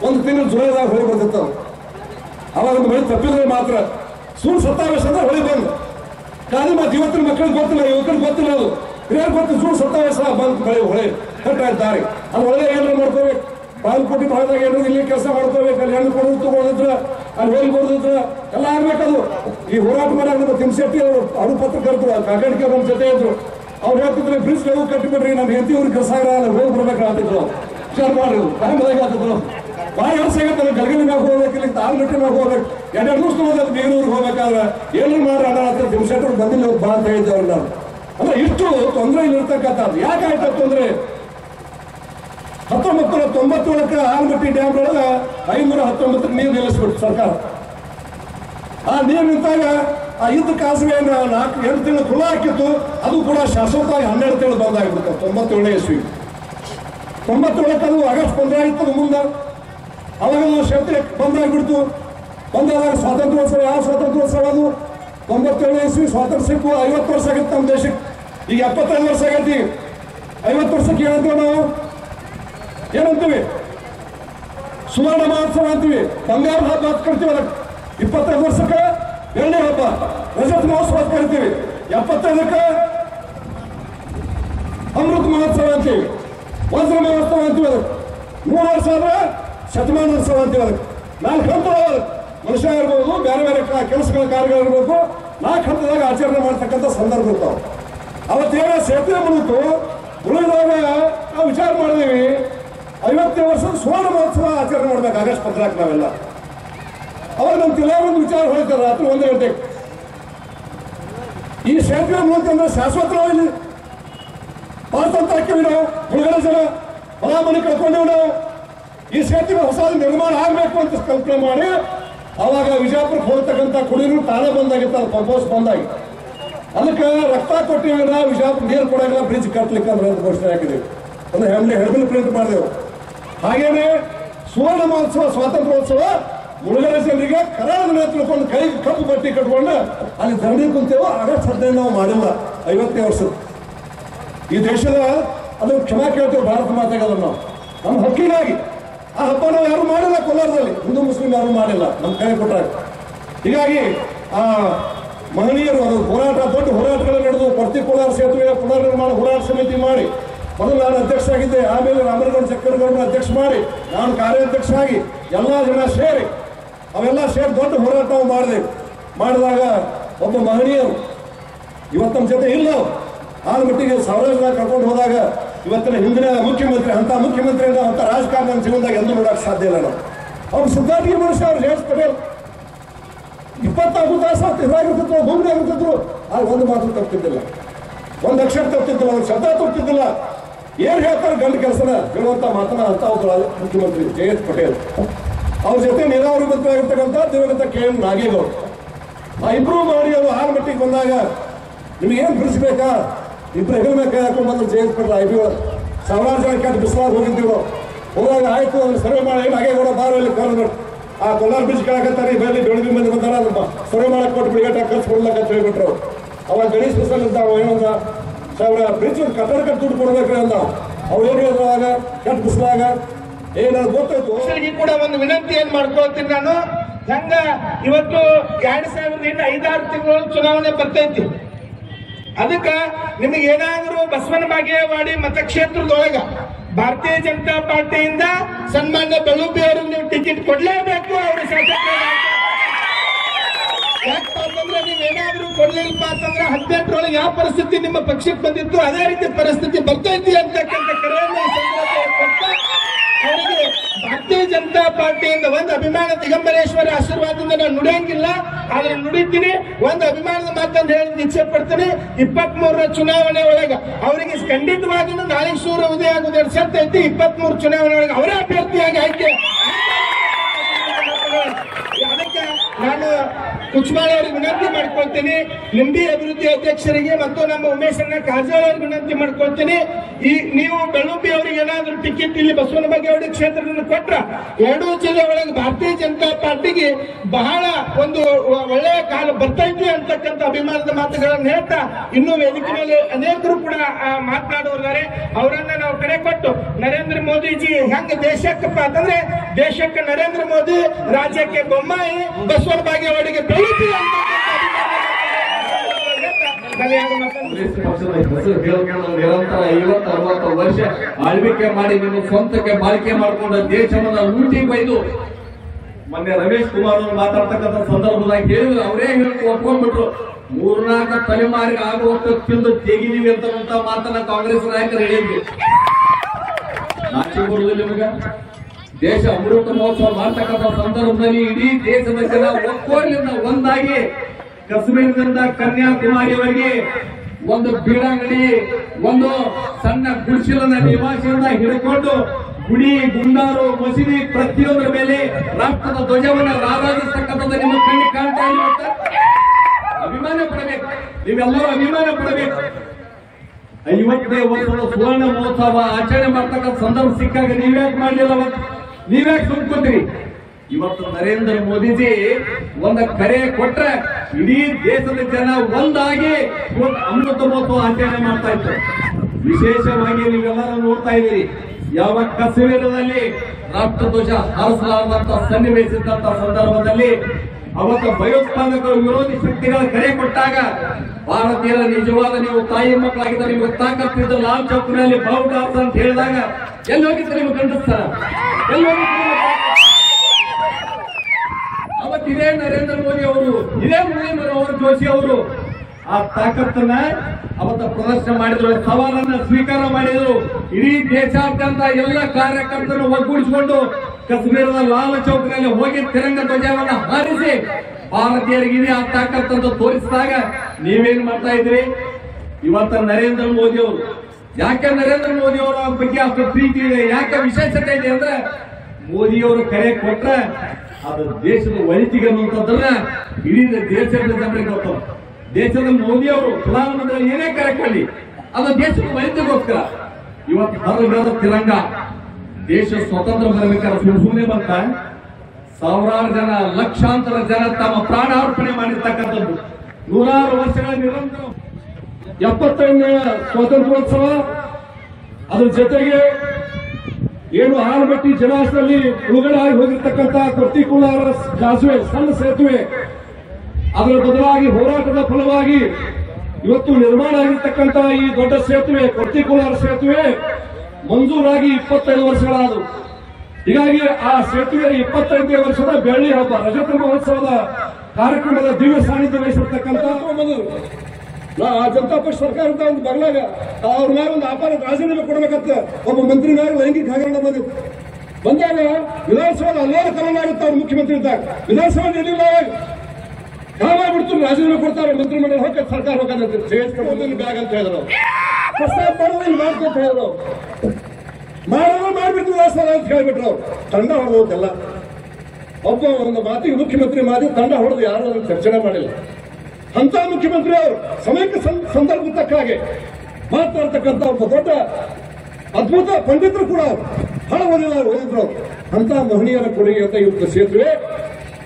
ಒಂದು ತಿಂಗಳು ಜುಲೈದಾಗ ಹೊಳಿ ಬರ್ತಿತ್ತು. ಅವಾಗ ಒಂದು ಮಳೆ ತಪ್ಪಿದ್ರೆ ಮಾತ್ರ. ಸೂರ್ ಸತ್ತಾವೇಶ ಅಂದ್ರೆ ಹೊಳಿ ಬಂದು. ಕಾದು ಮತ್ತೆ ಇವತ್ತಿನ ಮಕ್ಕಳಿಗೆ ಗೊತ್ತಿಲ್ಲ ಯುವಕರಿಗೆ ಗೊತ್ತಿಲ್ಲ ಅದು. ಹಿರಿಯರು ಗೊತ್ತು? ಸೂರ್ ಸತ್ತಾವೇಶ ಬಂದು ಬೆಳೆ ಹೊಳೆ. ಕಟ್ಟ ಇದ್ದಾರೆ. ಅದು ಒಳಗೆ ಏನಾರು ಮಾಡ್ಕೋಬೇಕು. ಕೊಟ್ಟಿ ಭಾಗದಾಗ ಏನಾರು ಇಲ್ಲಿ ಕೆಲಸ ಮಾಡ್ಕೋಬೇಕು, ಅಲ್ಲಿ ಹೆಣ್ಣು ಕೊಡೋದು ತಗೊಳಿದ್ರ ಅಲ್ಲಿ ಹೋಗಿ ಬರೋದಿದ್ರ, ಎಲ್ಲ ಆಗ್ಬೇಕದು. ಈ ಹೋರಾಟ ಮಾಡಾಕ ನಮ್ಮ ತಿಮ್ಶೆಟ್ಟಿ ಅವರು ಅವರು ಪತ್ರಕರ್ತರು ಕಾಗಡಿಕೆ ನಮ್ಮ ಜೊತೆ ಇದ್ರು ಅವ್ರು ಹೇಳ್ತಿದ್ರು ಬ್ರಿಡ್ಜ್ ಕಟ್ಟಿಬಿಡ್ರಿ, ನಮ್ಮ ಹೆಂಡತಿ ಅವ್ರಿಗೆ ಕೆಲಸ ಆಗಲ್ಲ ಹೋಗಿ ಬರ್ಬೇಕು ಅಂತಿದ್ರು ವಿಚಾರ ಮಾಡ್ರಿ ವರ್ಷ ಆಗತ್ತೆ ಗಲಗಲಿ ಮ್ಯಾಗ ಹೋಗ್ಬೇಕು ಇಲ್ಲಿ ತಾಲ್ಗಟ್ಟಿ ಮ್ಯಾಗ ಹೋಗ್ಬೇಕು. ಎರಡೆರಡು ದಿವಸ ಹೋಗೋದು ಬೇಗೂರಿಗೆ ಹೋಗ್ಬೇಕಾದ್ರೆ. ಏನು ಮಾಡ್ರಿ ಅಣ್ಣ ಅಂತ ಬಂದಿಲ್ಲ ಬಾ ಅಂತ ಹೇಳಿದ್ದೆ ನಾನು. ಅಂದ್ರೆ ಇಷ್ಟು ತೊಂದರೆ ಇಲ್ಲಿರ್ತಕ್ಕಂಥದ್ದು ಯಾಕೆ ಆಯ್ತು ತೊಂದರೆ? ಹತ್ತೊಂಬತ್ತು ನೂರ ತೊಂಬತ್ತೇಳಕ್ಕೆ ಆಲಮಟ್ಟಿ ಡ್ಯಾಮ್ ಒಳಗ ಐನೂರ ಹತ್ತೊಂಬತ್ತಕ್ಕೆ ನೀರು ನಿಲ್ಲಿಸ್ಬಿಟ್ಟು ಸರ್ಕಾರ. ಆ ನೀರು ನಿಂತಾಗ ಆ ಇದ್ದ ಕಾಸುವೆ ನಾಲ್ಕು, ಎಂಟು ತಿಂಗಳು ಕುಲ ಹಾಕಿತ್ತು. ಅದು ಕೂಡ ಶಾಶ್ವತವಾಗಿ ಹನ್ನೆರಡು ತಿಂಗಳು ಬಂದಾಗ್ಬಿಡ್ತು ತೊಂಬತ್ತೇಳನೇ ಇಸ್ವಿ. ತೊಂಬತ್ತೇಳಕ್ಕೆ ಅದು ಆಗಸ್ಟ್ ಪಂದ್ರ ಇತ್ತು ಮುಂದೆ. ಅವಾಗ ನಾವು ಬಂದಾಗಿ ಬಂದಾಗ್ಬಿಡ್ತು. ಬಂದಾಗ ಸ್ವಾತಂತ್ರ್ಯೋತ್ಸವ, ಯಾವ ಸ್ವಾತಂತ್ರ್ಯೋತ್ಸವ ಅದು? ತೊಂಬತ್ತೇಳನೇ ಇಸ್ವಿ ಸ್ವಾತಂತ್ರ್ಯ ಸಿಕ್ಕು ಐವತ್ತು ವರ್ಷ ಆಗಿತ್ತು ನಮ್ಮ ದೇಶಕ್ಕೆ. ಈಗ ಎಪ್ಪತ್ತೈದು ವರ್ಷ ಆಗೈತಿ. ಐವತ್ತು ವರ್ಷಕ್ಕೆ ಏನಂತೀವಿ ನಾವು? ಏನಂತೀವಿ? ಸುವರ್ಣ ಮಹೋತ್ಸವ ಅಂತೀವಿ. ಬಂಗಾರ ಹಬ್ಬ ಅಂತ ಕರಿತೀವಿ ಅದಕ್ಕೆ. ಇಪ್ಪತ್ತೈದು ವರ್ಷಕ್ಕೆ ಎರಡನೇ ಹಬ್ಬ. ರಜತ ಮಹೋತ್ಸವ ಅಂತ ಕರಿತೀವಿ. ಎಪ್ಪತ್ತೈದಕ್ಕೆ ಅಮೃತ ಮಹೋತ್ಸವ ಅಂತೀವಿ. ವಜ್ರ ಮಹೋತ್ಸವ ಅಂತೀವಿ ಅದಕ್ಕೆ. ಮೂರು ವರ್ಷ ಆದ್ರೆ ಶತಮಾನೋತ್ಸವ ಅಂತೀವಿ ಅದಕ್ಕೆ ನಾಲ್ಕು ಹಂತ. ಮನುಷ್ಯ ಇರ್ಬೋದು ಬೇರೆ ಬೇರೆ ಕೆಲಸಗಳ ಕಾರ್ಯಗಳಿರ್ಬೇಕು ನಾಲ್ಕು ಹಂತದಾಗ ಆಚರಣೆ ಮಾಡ್ತಕ್ಕಂಥ ಸಂದರ್ಭ ಇರ್ತಾವೆ. ಅವತ್ತೇನ ಸೇತುವೆ ಬಂದಿತ್ತು ಉಳಿದಾಗ ನಾವು ವಿಚಾರ ಮಾಡಿದೀವಿ. ಐವತ್ತನೇ ವರ್ಷದ ಸುವರ್ಣ ಮಹೋತ್ಸವ ಆಚರಣೆ ಮಾಡ್ಬೇಕು ಆಗಸ್ಟ್ ಪಂದ್ರಾಕ್ ನಾವೆಲ್ಲ. ಅವಾಗ ನಮ್ಮ ತಲೆ ಒಂದು ವಿಚಾರ ಹೇಳ್ತಾರೆ ರಾತ್ರಿ ಒಂದು ಗಂಟೆಗೆ. ಈ ಸೇತುವೆ ಮೂಲಕಂದ್ರೆ ಶಾಶ್ವತವಾಗಿ ಹಾಕಿವಿ ನಾವು ಮುಳುಗಡೆ ಜನ ಹೊಲ ಮನೆ ಕಳ್ಕೊಂಡೇವು ಈ ಸೇತುವೆ ಹೊಸ ನಿರ್ಮಾಣ ಆಗ್ಬೇಕು ಅಂತ ಕಲ್ಪನೆ ಮಾಡಿ, ಅವಾಗ ವಿಜಯಪುರಕ್ಕೆ ಹೋಗ್ತಕ್ಕಂಥ ಕುಡಿಯರು ತಾನೇ ಬಂದಾಗಿತ್ತು, ಅದು ಪಂಪ್ ಹೌಸ್ ಬಂದಾಗಿ ಅದಕ್ಕೆ ರಕ್ತ ಕೊಟ್ಟಿವಿ ವಿಜಾಪುರ ವಿಜಯಪುರ ನೀರು ಕೊಡಂಗಿಲ್ಲ ಬ್ರಿಡ್ಜ್ ಕಟ್ಲಿಕ್ಕೆ ಅಂದ್ರೆ ಅಂತ ಘೋಷಣೆ ಹಾಕಿದೀವಿ ಹೆಮ್ಲೆ ಹೆಡಬಲ್ ಪ್ರಿಂಟ್ ಮಾಡಿದೆವು. ಹಾಗೇನೆ ಸುವರ್ಣ ಮಹೋತ್ಸವ, ಸ್ವಾತಂತ್ರ್ಯೋತ್ಸವ, ಮುಳುಗಡೆ ಜನರಿಗೆ ಕರಾಳ ತಿಳ್ಕೊಂಡು ಕೈ, ಕಪ್ಪು ಬಟ್ಟೆ ಕಟ್ಕೊಂಡು ಅಲ್ಲಿ ಧರಣಿ ಕುಂತೇವೋ. ಆಗಸ್ಟ್ ಹದಿನೈದು ನಾವು ಮಾಡಿಲ್ಲ, ಐವತ್ತನೇ ವರ್ಷದ ಈ ದೇಶದ ಅದು ಕ್ಷಮಾ ಕೇಳ್ತೇವೆ, ಭಾರತ ಮಾತಾಗ ನಾವು. ನಮ್ಮ ಹಕ್ಕಿಗಾಗಿ. ಆ ಹಬ್ಬ ನಾವು ಯಾರು ಮಾಡಿಲ್ಲ ಕೋಲಾರದಲ್ಲಿ. ಹಿಂದೂ ಮುಸ್ಲಿಂ ಯಾರು ಮಾಡಿಲ್ಲ. ನಮ್ಮ ಕೈ ಕೊಟ್ಟಾಗ ಹೀಗಾಗಿ, ಆ ಮಹನೀಯರು ಅದು ಹೋರಾಟ, ದೊಡ್ಡ ಹೋರಾಟಗಳು ನಡೆದು ಪ್ರತಿ ಕೋಲಾರ ಸೇತುವೆ ಪುನರ್ ನಿರ್ಮಾಣ ಹೋರಾಟ ಸಮಿತಿ ಮಾಡಿ ಮೊದಲು ನಾನು ಅಧ್ಯಕ್ಷ ಆಗಿದ್ದೆ ಆಮೇಲೆ ರಾಮನಗೌಡ ಚಕ್ಕರಗೌಡನ ಅಧ್ಯಕ್ಷ ಮಾಡಿ, ನಾನು ಕಾರ್ಯಾಧ್ಯಕ್ಷ ಆಗಿ ಎಲ್ಲ ಜನ ಸೇರಿ, ಅವೆಲ್ಲ ಸೇರಿ ದೊಡ್ಡ ಹೋರಾಟ ಮಾಡಿದೆ. ಮಾಡಿದಾಗ ಒಬ್ಬ ಮಹನೀಯರು ಇವತ್ತು ನಮ್ಮ ಜೊತೆ ಇಲ್ಲ. ಆ ಮಟ್ಟಿಗೆ ಸಾವಿರ ಜನ ಕರ್ಕೊಂಡು ಹೋದಾಗ ಇವತ್ತಿನ ಹಿಂದಿನ ಮುಖ್ಯಮಂತ್ರಿ ಅಂತ ಮುಖ್ಯಮಂತ್ರಿ ಅಂತ ರಾಜಕಾರಣ ನಮ್ಮ ಜೀವನದಾಗ ಎಂದೂ ನೋಡಕ್ ಸಾಧ್ಯ ಇಲ್ಲ ನಾವು ಅವ್ರು ಸಿದ್ಧಾರ್ಥಿ ಮನುಷ್ಯ, ಅವ್ರು ಹೇಳ್ತಾರೆ. ಇಪ್ಪತ್ನಾಲ್ಕು ತಾಸು ಇದಾಗಿರ್ತಿದ್ರು ಭೂಮಿ ಆಗಿರ್ತಿದ್ರು ಆಗ ಒಂದು ಮಾತು ತಪ್ಪಿದ್ದಿಲ್ಲ. ಒಂದು ಅಕ್ಷರ ತಪ್ಪಿದ್ದಿಲ್ಲ, ಒಂದು ಶಬ್ದ ತಪ್ಪಿದ್ದಿಲ್ಲ. ಏನ್ ಹೇಳ್ತಾರೆ ಗಂಡ ಕೆಲಸನ? ಹೇಳುವಂತ ಮಾತನ್ನ ಅಂತ ಮುಖ್ಯಮಂತ್ರಿ ಜಯಂತ್ ಪಟೇಲ್. ಅವ್ರ ಜೊತೆ ನೀರಾವರಿ ಮಂತ್ರಿ ಆಗಿರ್ತಕ್ಕಂಥ ದಿವಂಗತ ಕೆ ಎಂ ನಾಗೇಗೌಡ. ಆ ಇಬ್ರು ಮಾಡಿ ಅವರು ಆರು ಮಟ್ಟಿಗೆ ಬಂದಾಗ ನಿಮಗೇನು ಬಿಡಿಸ್ಬೇಕಾ? ಇಬ್ರು ಹೆಗಲ ಮೇಲೆ ಕೈ ಹಾಕೊಂಡು ಬಂದು ಜಯಂತ್ ಪಟ್ಲ ಐ ಬಿ ಸಾವಿರಾರು ಜನ ಕೆಟ್ಟ ಬಿಸಿಲಾಗ ಹೋಗಿದ್ದೀವಿ. ಹೋದಾಗ ಆಯ್ತು, ಅವ್ರು ಸರ್ವೆ ಮಾಡಿ ಏನು ಹಾಗೆ ಕೂಡ ಬಾರೋ ಇಲ್ಲಿ ಕರೆದು ಆ ಕೊಲ್ಲಾರ ಬೀಚ್ ಕೇಳಕತ್ತಾರೆ ಬೆಳ್ಳಿ ಬೆಳಗ್ಗೆ ಮಂದಿ ಬಂದಾರ ಅದನ್ನ ಸರ್ವೆ ಮಾಡಕ್ಕೆ ಕೊಟ್ಟು ಬಿಡಿಗಟ್ಟ ಖರ್ಚು ಕೊಡ್ಲಕ್ಕ ಅಂತ ಹೇಳ್ಬಿಟ್ರು. ಅವಾಗ ಗಣೇಶ್ ಪ್ರಸಾದ್ ಅಂತ ಅವ ಏನಂದ ಸಾವಿರ ಬ್ರಿಡ್ಜ್ ಒಂದು ಕಟ್ಟಡ ಕಟ್ಟಿ ದುಡ್ಡು ಕೊಡ್ಬೇಕ್ರಿ ಅಂದ ಅವ್ರು ಏನು ಹೇಳಿದ್ರು ಅವಾಗ? ಕೆಟ್ಟ ಬಿಸಿಲಾಗ. ಏನಾದ್ರು ಗೊತ್ತಾಯ್ತು? ಕೂಡ ಒಂದು ವಿನಂತಿ ಏನ್ ಮಾಡ್ಕೊಳ್ತೀನಿ ನಾನು? ಹೆಂಗ ಇವತ್ತು ಎರಡ್ ಸಾವಿರದ ಎಂಟು ಐದಾರು ತಿಂಗಳು ಚುನಾವಣೆ ಬರ್ತೈತಿ. ಅದಕ್ಕ ನಿಮಗೆ ಏನಾದರೂ ಬಸವನ ಬಾಗೇವಾಡಿ ಮತಕ್ಷೇತ್ರದೊಳಗ ಭಾರತೀಯ ಜನತಾ ಪಾರ್ಟಿಯಿಂದ ಸನ್ಮಾನ್ಯ ಬೆಳುಬಿ ಅವರು ನೀವು ಟಿಕೆಟ್ ಕೊಡ್ಲೇಬೇಕು, ಅವರು ಯಾಕಂತಂದ್ರೆ ನೀವೇನಾದ್ರೂ ಕೊಡ್ಲಿಲ್ಲಪ್ಪ ಅಂತಂದ್ರೆ ಹದಿನೆಂಟರೊಳಗೆ ಯಾವ ಪರಿಸ್ಥಿತಿ ನಿಮ್ಮ ಪಕ್ಷಕ್ಕೆ ಬಂದಿತ್ತು ಅದೇ ರೀತಿ ಪರಿಸ್ಥಿತಿ ಬರ್ತೈತಿ ಅಂತಕ್ಕಂಥ ಕರೆಯನ್ನು ಅವರಿಗೆ ಭಾರತೀಯ ಜನತಾ ಪಾರ್ಟಿಯಿಂದ ಒಂದು ಅಭಿಮಾನ ದಿಗಂಬರೇಶ್ವರ ಆಶೀರ್ವಾದದಿಂದ ನಾನು ನುಡಿಯಂಗಿಲ್ಲ, ಆದ್ರೆ ನುಡಿತೀನಿ. ಒಂದು ಅಭಿಮಾನದ ಮಾತಂತ ಹೇಳಿ ಇಚ್ಛೆ ಪಡ್ತೀನಿ. ಇಪ್ಪತ್ತ್ ಮೂರರ ಚುನಾವಣೆ ಒಳಗ ಅವರಿಗೆ ಖಂಡಿತವಾಗಿನೂ ನಾಳೆ ಸೂರ್ಯ ಉದಯ ಆಗುದು ಸತ್ತ ಐತಿ. ಇಪ್ಪತ್ತ್ ಮೂರು ಚುನಾವಣೆ ಒಳಗೆ ಅವರೇ ಅಭ್ಯರ್ಥಿಯಾಗಿ ಆಯ್ಕೆ. ಅದಕ್ಕೆ ನಾನು ಕುಚ್ಮಾಳ ಅವರಿಗೆ ವಿನಂತಿ ಮಾಡ್ಕೊಳ್ತೀನಿ. ಲಿಂಬಿ ಅಭಿವೃದ್ಧಿ ಅಧ್ಯಕ್ಷರಿಗೆ ಮತ್ತು ನಮ್ಮ ಉಮೇಶ್ ಅಣ್ಣ ಕಾರಜೋಳ ಅವರಿಗೆ ವಿನಂತಿ ಮಾಡ್ಕೊಳ್ತೀನಿ. ಈ ನೀವು ಬೆಳುಂಬಿ ಅವರಿಗೆ ಏನಾದ್ರೂ ಟಿಕೆಟ್ ಇಲ್ಲಿ ಬಸವನ ಬಾಗೇವಾಡಿ ಕ್ಷೇತ್ರದಿಂದ ಕೊಟ್ರ ಎರಡೂ ಜಿಲ್ಲೆ ಒಳಗೆ ಭಾರತೀಯ ಜನತಾ ಪಾರ್ಟಿಗೆ ಬಹಳ ಒಂದು ಒಳ್ಳೆಯ ಕಾಲ ಬರ್ತೈತಿ ಅಂತಕ್ಕಂಥ ಅಭಿಮಾನದ ಮಾತುಗಳನ್ನು ಹೇಳ್ತಾ ಇನ್ನೂ ವೇದಿಕೆ ಮೇಲೆ ಅನೇಕರು ಕೂಡ ಆ, ಮಾತನಾಡುವರಿದ್ದಾರೆ. ಅವರನ್ನ ನಾವು ಕರೆ ಕೊಟ್ಟು ನರೇಂದ್ರ ಮೋದಿಜಿ ಹೆಂಗ ದೇಶಕ್ಕಪ್ಪ ಅಂತಂದ್ರೆ ದೇಶಕ್ಕೆ ನರೇಂದ್ರ ಮೋದಿ ರಾಜ್ಯಕ್ಕೆ ಬೊಮ್ಮಾಯಿ ಬಸವನ ಬಾಗೇವಾಡಿಗೆ ಕೇಳ್ಕೊಂಡು ನಿರಂತರ ಐವತ್ತು ಅರವತ್ತು ವರ್ಷ ಆಳ್ವಿಕೆ ಮಾಡಿ ನಿಮ್ಮ ಸ್ವಂತಕ್ಕೆ ಬಾಳಿಕೆ ಮಾಡಿಕೊಂಡ ದೇಶವನ್ನ ಲೂಟಿ ಬೈದು ಮೊನ್ನೆ ರಮೇಶ್ ಕುಮಾರ್ ಅವರು ಮಾತಾಡ್ತಕ್ಕಂಥ ಸಂದರ್ಭದಾಗ ಹೇಳಿದ್ರು. ಅವರೇ ಒಪ್ಕೊಂಡ್ಬಿಟ್ರು. ಮೂರ್ನಾಲ್ಕ ತಲೆಮಾರಿಗೆ ಆಗುವಷ್ಟು ತಿಂದು ತೆಗಿದೀವಿ ಅಂತ ಮಾತನ್ನ ಕಾಂಗ್ರೆಸ್ ನಾಯಕರು ಹೇಳಿದ್ರು. ನಾಚಿ ಬರುವುದಿಲ್ಲ ನಿಮಗ? ದೇಶ ಅಮೃತ ಮಹೋತ್ಸವ ಮಾಡ್ತಕ್ಕಂಥ ಸಂದರ್ಭದಲ್ಲಿ ಇಡೀ ದೇಶದ ಜನ ಒಕ್ಕೋಲಿಂದ ಒಂದಾಗಿ ಕಾಶ್ಮೀರದಿಂದ ಕನ್ಯಾಕುಮಾರಿವರೆಗೆ ಒಂದು ಬೀಡಂಗಡಿ ಒಂದು ಸಣ್ಣ ಗುಡಿಸಲನ್ನ ನಿವಾಸಿಯಿಂದ ಹಿಡ್ಕೊಂಡು ಗುಡಿ, ಗುಂಡಾರು, ಮಸೀದಿ ಪ್ರತಿಯೊಂದರ ಮೇಲೆ ರಾಷ್ಟ್ರದ ಧ್ವಜವನ್ನು ರಾರಾಜಿಸ್ತಕ್ಕಂಥದ್ದು ನಿಮ್ಮ ಕಣ್ಣಿಗೆ ಕಾಣ್ತಾ ಇಲ್ಲ? ಅಭಿಮಾನ ಪಡಬೇಕು. ನೀವೆಲ್ಲರೂ ಅಭಿಮಾನ ಪಡಬೇಕು. ಐವತ್ತನೇ ವರ್ಷದ ಸುವರ್ಣ ಮಹೋತ್ಸವ ಆಚರಣೆ ಮಾಡ್ತಕ್ಕಂಥ ಸಂದರ್ಭ ಸಿಕ್ಕಾಗ ನೀವ್ಯಾಕೆ ಮಾಡಲಿಲ್ಲ ಅವತ್ತು? ನೀವ್ಯಾಕೆ ಸುಮ್ಕೊಂಡ್ರಿ. ಇವತ್ತು ನರೇಂದ್ರ ಮೋದಿಜಿ ಒಂದ ಕರೆ ಕೊಟ್ರೆ ಇಡೀ ದೇಶದ ಜನ ಒಂದಾಗಿ ಅಮೃತ ಮಹೋತ್ಸವ ಆಚರಣೆ ಮಾಡ್ತಾ ಇತ್ತು ವಿಶೇಷವಾಗಿ ನೀವೆಲ್ಲರೂ ನೋಡ್ತಾ ಇದ್ದೀರಿ. ಯಾವ ಕಸಿವಿರದಲ್ಲಿ ರಾಷ್ಟ್ರಧ್ವಜ ಹಾರಿಸಲಾರದಂತ ಸನ್ನಿವೇಶಿಸಿದಂತ ಸಂದರ್ಭದಲ್ಲಿ ಅವತ್ತು ಭಯೋತ್ಪಾದಕರು ವಿರೋಧಿ ಶಕ್ತಿಗಳ ಕರೆ ಕೊಟ್ಟಾಗ ಭಾರತೀಯರ ನಿಜವಾದ ನೀವು ತಾಯಿ ಮಕ್ಕಳಾಗಿದ್ದ ನಿಮಗೆ ತಾಕತ್ತಿದ್ದ ಲಾಲ್ ಚೌಕ್ನಲ್ಲಿ ಬಾವುಟ ಅಂತ ಹೇಳಿದಾಗ ಎಲ್ಲಿ ಹೋಗಿತ್ತು ನಿಮ್ಗೆ ಖಂಡಿಸ್ತಾರ ಎಲ್ಲಿ ಹೋಗಿತ್ತು ಅವತ್ತು ಇದೇ ನರೇಂದ್ರ ಮೋದಿ ಅವರು, ಇದೇ ಮುರಳಿ ಮನೋಹರ್ ಜೋಶಿ ಅವರು, ಆ ತಾಕತ್ತನ್ನ ಅವತ್ತ ಪ್ರದರ್ಶನ ಮಾಡಿದ್ರು, ಸವಾಲನ್ನ ಸ್ವೀಕಾರ ಮಾಡಿದ್ರು. ಇಡೀ ದೇಶಾದ್ಯಂತ ಎಲ್ಲ ಕಾರ್ಯಕರ್ತರು ಒಗ್ಗೂಡಿಸಿಕೊಂಡು ಕಾಶ್ಮೀರದ ಲಾಲ ಚೌಕ್ನಲ್ಲಿ ಹೋಗಿ ತಿರಂಗ ಧ್ವಜವನ್ನ ಹಾರಿಸಿ ಭಾರತೀಯರಿಗೆ ಇದೇ ಆ ತಾಕತ್ತಂತ ತೋರಿಸಿದಾಗ ನೀವೇನ್ ಮಾಡ್ತಾ ಇದ್ರಿ? ಇವತ್ತ ನರೇಂದ್ರ ಮೋದಿ ಅವರು ಯಾಕೆ ನರೇಂದ್ರ ಮೋದಿ ಅವರ ಬಗ್ಗೆ ಅಷ್ಟು ಪ್ರೀತಿ ಇದೆ? ಯಾಕೆ ವಿಶೇಷತೆ ಇದೆ ಅಂದ್ರೆ ಮೋದಿಯವರು ಕರೆ ಕೊಟ್ರೆ ಅದು ದೇಶದ ಒಳಿತಿಗೆ ಅನ್ನುವಂಥದ್ದನ್ನ ಇಡೀ ದೇಶದ ದೇಶದ ಮೋದಿ ಅವರು ಪ್ರಧಾನಮಂತ್ರಿ ಏನೇ ಕರೆ ಕೊಡಲಿ, ಅದು ದೇಶದ ಒಳಿತಿಗೋಸ್ಕರ. ಇವತ್ತು ಹರಗದ ತಿರಂಗ. ದೇಶ ಸ್ವತಂತ್ರ ಬರಬೇಕಾದ್ರೆ ಸುಮ್ಮನೆ ಸುಮ್ಮನೆ ಬಂತ. ಸಾವಿರಾರು ಜನ, ಲಕ್ಷಾಂತರ ಜನ ತಮ್ಮ ಪ್ರಾಣಾರ್ಪಣೆ ಮಾಡಿರ್ತಕ್ಕಂಥದ್ದು. ನೂರಾರು ವರ್ಷಗಳ ನಿರಂತರ ಎಪ್ಪತ್ತೈದನೇ ಸ್ವಾತಂತ್ರ್ಯೋತ್ಸವ, ಅದರ ಜೊತೆಗೆ ಏನು ಆಲಮಟ್ಟಿ ಜಲಾಶಯದಲ್ಲಿ ಮುಳುಗಡೆ ಆಗಿ ಹೋಗಿರ್ತಕ್ಕಂಥ ಜಾಸುವೆ ಸಣ್ಣ ಸೇತುವೆ, ಅದರ ಬದಲಾಗಿ ಹೋರಾಟದ ಫಲವಾಗಿ ಇವತ್ತು ನಿರ್ಮಾಣ ಆಗಿರ್ತಕ್ಕಂಥ ಈ ದೊಡ್ಡ ಸೇತುವೆ ಕೊಟ್ಟಿಕುಳಾರ ಸೇತುವೆ, ಮಂಜೂರಾಗಿ ಇಪ್ಪತ್ತೈದು ವರ್ಷಗಳಾದವು. ಹೀಗಾಗಿ ಆ ಸೇತುವೆ ಇಪ್ಪತ್ತೈದನೇ ವರ್ಷದ ಬೆಳ್ಳಿ ಹಬ್ಬ ರಜತ ಮಹೋತ್ಸವದ ಕಾರ್ಯಕ್ರಮದ ದಿವ್ಯ ಸಾನ್ನಿಧ್ಯ ವಹಿಸಿರ್ತಕ್ಕಂಥ ನಾ ಜನತಾ ಪಕ್ಷ ಸರ್ಕಾರದ ಒಂದು ಬರಲಾಗ ಅವ್ರ ಮ್ಯಾಗ ಒಂದು ಅಪಾರ ರಾಜೀನಾಮೆ ಕೊಡ್ಬೇಕಂತ ಒಬ್ಬ ಮಂತ್ರಿ ಮ್ಯಾಗ ಲೈಂಗಿಕ ಹಗರಣ ಬಂದಿತ್ತು ಬಂದಾಗ ವಿಧಾನಸಭೆ ಅಲ್ಲೋಲ ಕಲನ ಆಗುತ್ತೆ ಅವ್ರು ಮುಖ್ಯಮಂತ್ರಿ ಇದ್ದಾಗ ವಿಧಾನಸಭೆ ನಿಲ್ಲಿಲ್ಲ ಕಾಮ ಬಿಡ್ತಾರೆ ರಾಜೀನಾಮೆ ಕೊಡ್ತಾರೆ ಮಂತ್ರಿ ಮಂಡಲ ಹೋಗಿ ಸರ್ಕಾರ ಹೋಗಂತ ಸೇರಿಸ್ಕೊಂಡು ಬ್ಯಾಗ್ ಅಂತ ಹೇಳಿದ್ರು. ಪ್ರಸ್ತಾಪ ಮಾಡೋದು ಇಲ್ಲಿ ಮಾಡ್ಕೊಂತ ಹೇಳಿದ್ರು. ಮಾಡೋದು ಮಾಡ್ಬಿಟ್ಟು ವಿಧಾನಸಭೆ ಅಂತ ಹೇಳ್ಬಿಟ್ರು ತಂಡ ಹೊಡೆದೋದೆಲ್ಲ ಒಬ್ಬ ಒಂದು ಮಾತಿಗೆ ಮುಖ್ಯಮಂತ್ರಿ ಮಾತಿಗೆ ತಂಡ ಹೊಡೆದು ಯಾರು ಚರ್ಚೆ ಚರ್ಚನೆ ಮಾಡಿಲ್ಲ. ಅಂತ ಮುಖ್ಯಮಂತ್ರಿ ಅವರು ಸಮಯಕ್ಕೆ ಸಂದರ್ಭ ತಕ್ಕ ಹಾಗೆ ಮಾತನಾಡ್ತಕ್ಕಂಥ ಒಬ್ಬ ದೊಡ್ಡ ಅದ್ಭುತ ಪಂಡಿತರು ಕೂಡ ಅವರು. ಬಹಳ ಓದಿಲ್ಲ ಓದಿದ್ರು ಅಂತ ಮಹನೀಯರ ಕೊಡುಗೆ ಅಂತ ಇವತ್ತು ಸೇತುವೆ.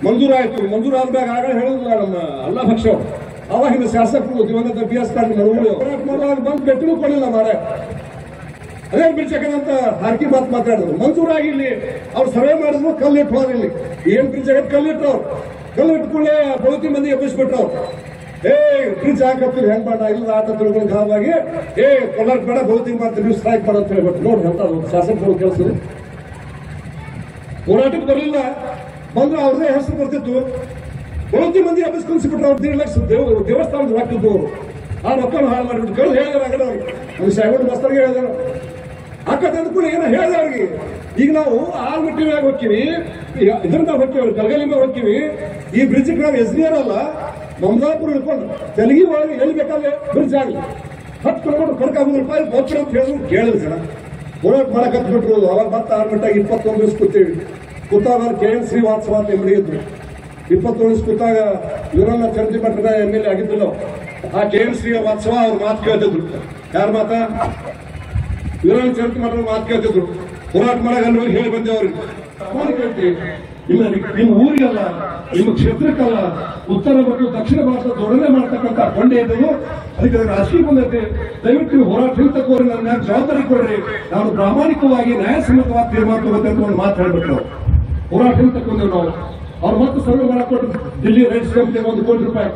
ಮಂಜೂರಾಯಿತು ಮಂಜೂರಾದ್ಮ್ಯಾಗ ಆಗ ಹೇಳಿದ್ರಲ್ಲ ನಮ್ಮ ಅಲ್ಲ ಅವರು. ಅವಾಗಿನ ಶಾಸಕರು, ದಿವಂಗತ ಬಿ ಎಸ್ ಪಾಟೀಲ್ ಮರುಗಳು ಬಂದು ಬೆಟ್ಟಿನೂ ಕೊಡಲಿಲ್ಲ ಮಾರೆ ಅದೇ ಬಿಡ್ಸಕ್ಕಂತ ಹಾರ್ಕಿ ಮಾತು ಮಾತಾಡಿದ್ರು. ಮಂಜೂರಾಗಿ ಇಲ್ಲಿ ಅವ್ರು ಸರ್ವೆ ಮಾಡಿದ್ರು ಕಲ್ಲಿಟ್ಟು ಹೋದ್ರಿ ಏನ್ ಬ್ರಿಡ್ಜ್ ಕಲ್ಲಿಟ್ಟು ಅವ್ರು. ಕಲ್ಲಿಟ್ಟು ಕೂಡಲೇ ಬಹುತಿ ಮಂದಿ ಎಬ್ಬಿಸ್ಬಿಟ್ರು ಅವ್ರು. ಏ ಬ್ರಿಡ್ಜ್ ಹೆಂಗ್ ಬೇಡ ಇಲ್ಲ ಆಟ ತಿಳ್ಕೊಂಡು ಗಾವಾಗಿ ಏ ಕೊಲ್ಲಾರ ಬೇಡ ಬಹುತಿ ಮಾಡ್ತೀವಿ ನೀವು ಸ್ಟ್ರೈಕ್ ಮಾಡೋ ಅಂತ ಹೇಳ್ಬಿಟ್ಟು. ನೋಡಿ, ಅಂತ ಶಾಸಕರು ಕೆಲಸರು ಹೋರಾಟಕ್ಕೆ ಬರಲಿಲ್ಲ. ಬಂದ್ರೆ ಅವ್ರದೇ ಹೆಸರು ಬರ್ತಿತ್ತು. ಕೋಟಿ ಮಂದಿ ಅಭಿಸ್ಕೊಂಡ್ಸಿಬಿಟ್ರು ಅವ್ರು ಲಕ್ಷ ದೇವ, ದೇವಸ್ಥಾನದ ಹಾಕಿದ್ದು ಅವರು. ಆ ರೊಕ್ಕನ ಹಾಳು ಮಾಡಿಬಿಟ್ಟು ಕೇಳಿ, ಹೇಳಿದಾರೆ ಆಗಲ್ಲ ಅವ್ರು. ಸಾಹೇಬ್ ಮಸ್ತರ್ಗೆ ಹೇಳಿದಾರೆ. ಅಕ್ಕ ಕೂಡ ಏನೋ ಹೇಳಿದೆ ಅವ್ರಿಗೆ. ಈಗ ನಾವು ಆಲ್ಮಟ್ಟಿ ಮ್ಯಾಗ ಹೋಗ್ತೀವಿ ಇದ್ರ ಮ್ಯಾಗ ಹೋಗ್ತೀವಿ ಕಲಗಲಿ ಮ್ಯಾಗ ಹೋಗ್ತೀವಿ. ಈ ಬ್ರಿಡ್ಜ್ ನಾವು ಎಸ್ ಡಿ ಅಲ್ಲ. ಮಮದಾಪುರ ಹಿಡ್ಕೊಂಡು ತೆಲಗಿ ಒಳಗೆ ಎಲ್ಲಿ ಬೇಕಾದ್ರೆ ಬ್ರಿಡ್ಜ್ ಆಗಲಿ. ಹತ್ತು ಕಿಲೋಮೀಟರ್ ಕರ್ಕಾಗುದು ರೂಪಾಯಿ ಹೋಗ್ತೀರ ಅಂತ ಹೇಳಿದ್ರು, ಕೇಳಿದ್ರು ಜನ. ಹೋರಾಟ ಮಾಡಕತ್ ಬಿಟ್ರು ಅವಾಗ ಮತ್ತೆ ಆರು ಗಂಟೆಗೆ ಇಪ್ಪತ್ತೊಂದು ದಿವಸ ಕೂತೀವಿ. ಕೂತಾಗ ಕೆ ಎನ್ ಶ್ರೀವಾತ್ಸವ ಅಂತ ಎಂಬಡಿ ಇದ್ರು. ಇಪ್ಪತ್ತೊಂದು ದಿವಸ ಕೂತಾಗ ಇವರೆಲ್ಲ ಚರಂತಿ ಮಠದ ಎಂ ಎಲ್ ಎ ಆಗಿದ್ದಿಲ್ಲ. ಆ ಕೆ ಎನ್ ಶ್ರೀ ವಾತ್ಸವ ಅವ್ರ ಮಾತು ಕೇಳ್ತಿದ್ರು. ಯಾರು ಮಾತಾ? ಇವರೆಲ್ಲ ಚರ್ಚೆ ಮಾಡೋ ಮಾತು ಕೇಳ್ತಿದ್ರು. ಹೋರಾಟ ಮಾಡಾಗ ಅಲ್ಲಿ ಹೇಳಿ ಬಂದೆ ಮಾತು ಇಲ್ಲ ನಿಮ್ಮ ಊರಿಗಲ್ಲ, ನಿಮ್ಮ ಕ್ಷೇತ್ರಕ್ಕಲ್ಲ, ಉತ್ತರ ಮತ್ತು ದಕ್ಷಿಣ ಭಾರತ ಜೋಡಣೆ ಮಾಡ್ತಕ್ಕಂಥ ಕೊಂಡೆ ಇದ್ದವು. ಅದಕ್ಕೆ ಅದು ರಾಜಕೀಯ ಬಂದೈತೆ. ದಯವಿಟ್ಟು ನೀವು ಹೋರಾಟ ಹೇಳ್ತಕ್ಕೋರಿ ನನ್ನ ಜವಾಬ್ದಾರಿ ಕೊಡ್ರಿ. ನಾನು ಪ್ರಾಮಾಣಿಕವಾಗಿ ನ್ಯಾಯಸಮ್ಮತವಾಗಿ ತೀರ್ಮಾನ ತಗೋತೇನೆ ಅಂತ ಒಂದು ಮಾತು ಹೇಳ್ಬಿಟ್ಟು ಹೋರಾಟ ಹಿಂತಕೊಂಡೆವು ನಾವು. ಅವ್ರು ಮತ್ತೆ ಸರ್ವೆ ಮಾಡಕ್ ಕೊಟ್ಟು ದಿಲ್ಲಿ ರೈಟ್ಸ್ ಕಂಪ್ನಿಗೆ ಒಂದು ಕೋಟಿ ರೂಪಾಯಿ.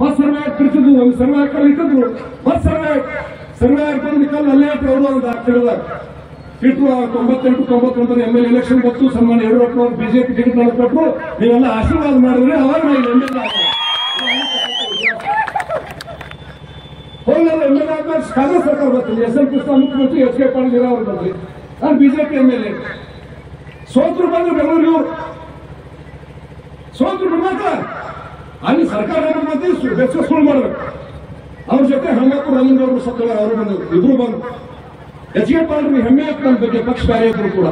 ಮತ್ತೆ ಸರ್ವೆ ಕಳಿಸಿದ್ರು ಒಂದು ಸರ್ವೆ ಆಗಿ ಇಟ್ಟಿದ್ರು ಮತ್ತೆ ಸರ್ವೆ ಸರ್ವೆ ಹಾಕೊಂಡು ಕಲ್ಲು ಅಲ್ಲೇ ಇಟ್ಟು ಅವರು ಅಂತ ತಿಳಿದಾಗ. ಇಟ್ಟು ತೊಂಬತ್ತೆಂಟು, ತೊಂಬತ್ತೊಂಬತ್ತು ಎಂ ಎಲ್ ಎಲೆಕ್ಷನ್ ಬಂತು ಸನ್ಮಾನ ಯಡಿಯೂರಪ್ಪ ಅವರು ಬಿಜೆಪಿ ಟಿಕೆಟ್ ಕೊಟ್ಟರು ನೀವೆಲ್ಲ ಆಶೀರ್ವಾದ ಮಾಡಿದ್ರೆ ಅವಾಗ ಎಂ ಎಲ್ ಹೋಗಲ್ಲ ಎಂ ಎಲ್ ಕಾಂಗ್ರೆಸ್ ಸರ್ಕಾರ ಬರ್ತದೆ. ಎಸ್ ಎಲ್ ಕೃಷ್ಣ ಮುಖ್ಯಮಂತ್ರಿ ಎಚ್ ಕೆ ಪಾಟೀಲ್ ಅವರು ಬರ್ತೀವಿ ನಾನು ಬಿಜೆಪಿ ಎಂ ಎಲ್ ಎ ಸೋತ್ರು ಬಂದ್ರು ಬೆಂಗಳೂರು ಸೋತರು ಮಾತ್ರ. ಅಲ್ಲಿ ಸರ್ಕಾರ ಮತ್ತೆ ಬೆಚ್ಚ ಸುಳ್ಳು ಮಾಡ್ಬೇಕು. ಅವ್ರ ಜೊತೆ ಹಂಗಾಪುರ ಅವರು ಸತ್ತವರು ಅವರು ಬಂದರು. ಇಬ್ರು ಬಂದ್ರು. ಎಚ್ ಕೆ ಪಾಟೀಲ್ ಹೆಮ್ಮೆ ಆಗ್ತಾ ಬಗ್ಗೆ ಪಕ್ಷ ಕಾರ್ಯಕರ್ತರು ಕೂಡ.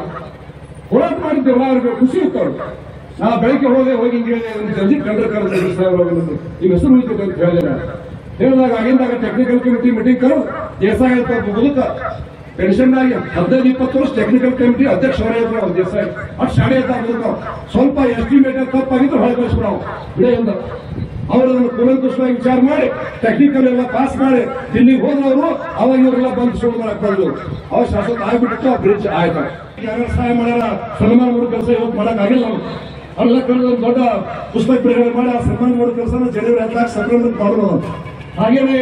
ಹೋರಾಟ ಮಾಡಿದ್ದೇವೆ ಅವ್ರಿಗೆ ಖುಷಿ ಇತ್ತು ಅವ್ರು ನಾ ಬೆಳಗ್ಗೆ ಹೋಗಿ ಹಿಂಗೆ ಕರೆದು ಸಾವಿರ ನಿಮ್ಮ ಹೆಸರು ಹೋಯ್ತು ಅಂತ ಹೇಳಿದೆ. ಹೇಳಿದಾಗ ಆಗಿಂದಾಗ ಟೆಕ್ನಿಕಲ್ ಕಮಿಟಿ ಮೀಟಿಂಗ್ ಕರು ದೇಸಾಯಿ ಅಂತ ಟೆನ್ಷನ್ ಪೆನ್ಷನ್ ಆಗಿ ಹದಿನೈದು, ಇಪ್ಪತ್ತು ವರ್ಷ ಟೆಕ್ನಿಕಲ್ ಕಮಿಟಿ ಅಧ್ಯಕ್ಷ ಇದ್ರು ದೇಸಾಯಿ. ಅಷ್ಟು ಶಾಲೆ ಅಂತ ಸ್ವಲ್ಪ ಎಸ್ಟಿಮೇಟ್ ತಪ್ಪಾಗಿತ್ತು ಹೊರಗೆ ಬಿಡೇ ಅಂದ ಅವರು ಅದನ್ನು ವಿಚಾರ ಮಾಡಿ ಟೆಕ್ನಿಕಲ್ ಎಲ್ಲ ಪಾಸ್ ಮಾಡಿ, ಇಲ್ಲಿಗೆ ಹೋದವರು ಅವಾಗ ಇವರೆಲ್ಲ ಬಂದು ಶುರು ಮಾಡಕ್ ಅವಾಗ ಶಾಸಕ ಆಗ್ಬಿಟ್ಟು ಆ ಬ್ರಿಡ್ಜ್ ಆಯ್ತು. ಸಹಾಯ ಮಾಡ್ಯಾರ? ಸನ್ಮಾನ ಮಾಡೋ ಕೆಲಸ ಇವತ್ತು ಮಾಡಕ್ ಆಗಿಲ್ಲ ನಾವು ಅಲ್ಲ ಒಂದು ದೊಡ್ಡ ಪುಸ್ತಕ ಬಿಡುಗಡೆ ಮಾಡಿ, ಆ ಸನ್ಮಾನ ಮಾಡೋ ಕೆಲಸ ಜನವರಿ ಹದಿನಾಲ್ಕು ಸಂಕ್ರಮಣ ಮಾಡೋದು. ಹಾಗೇನೆ,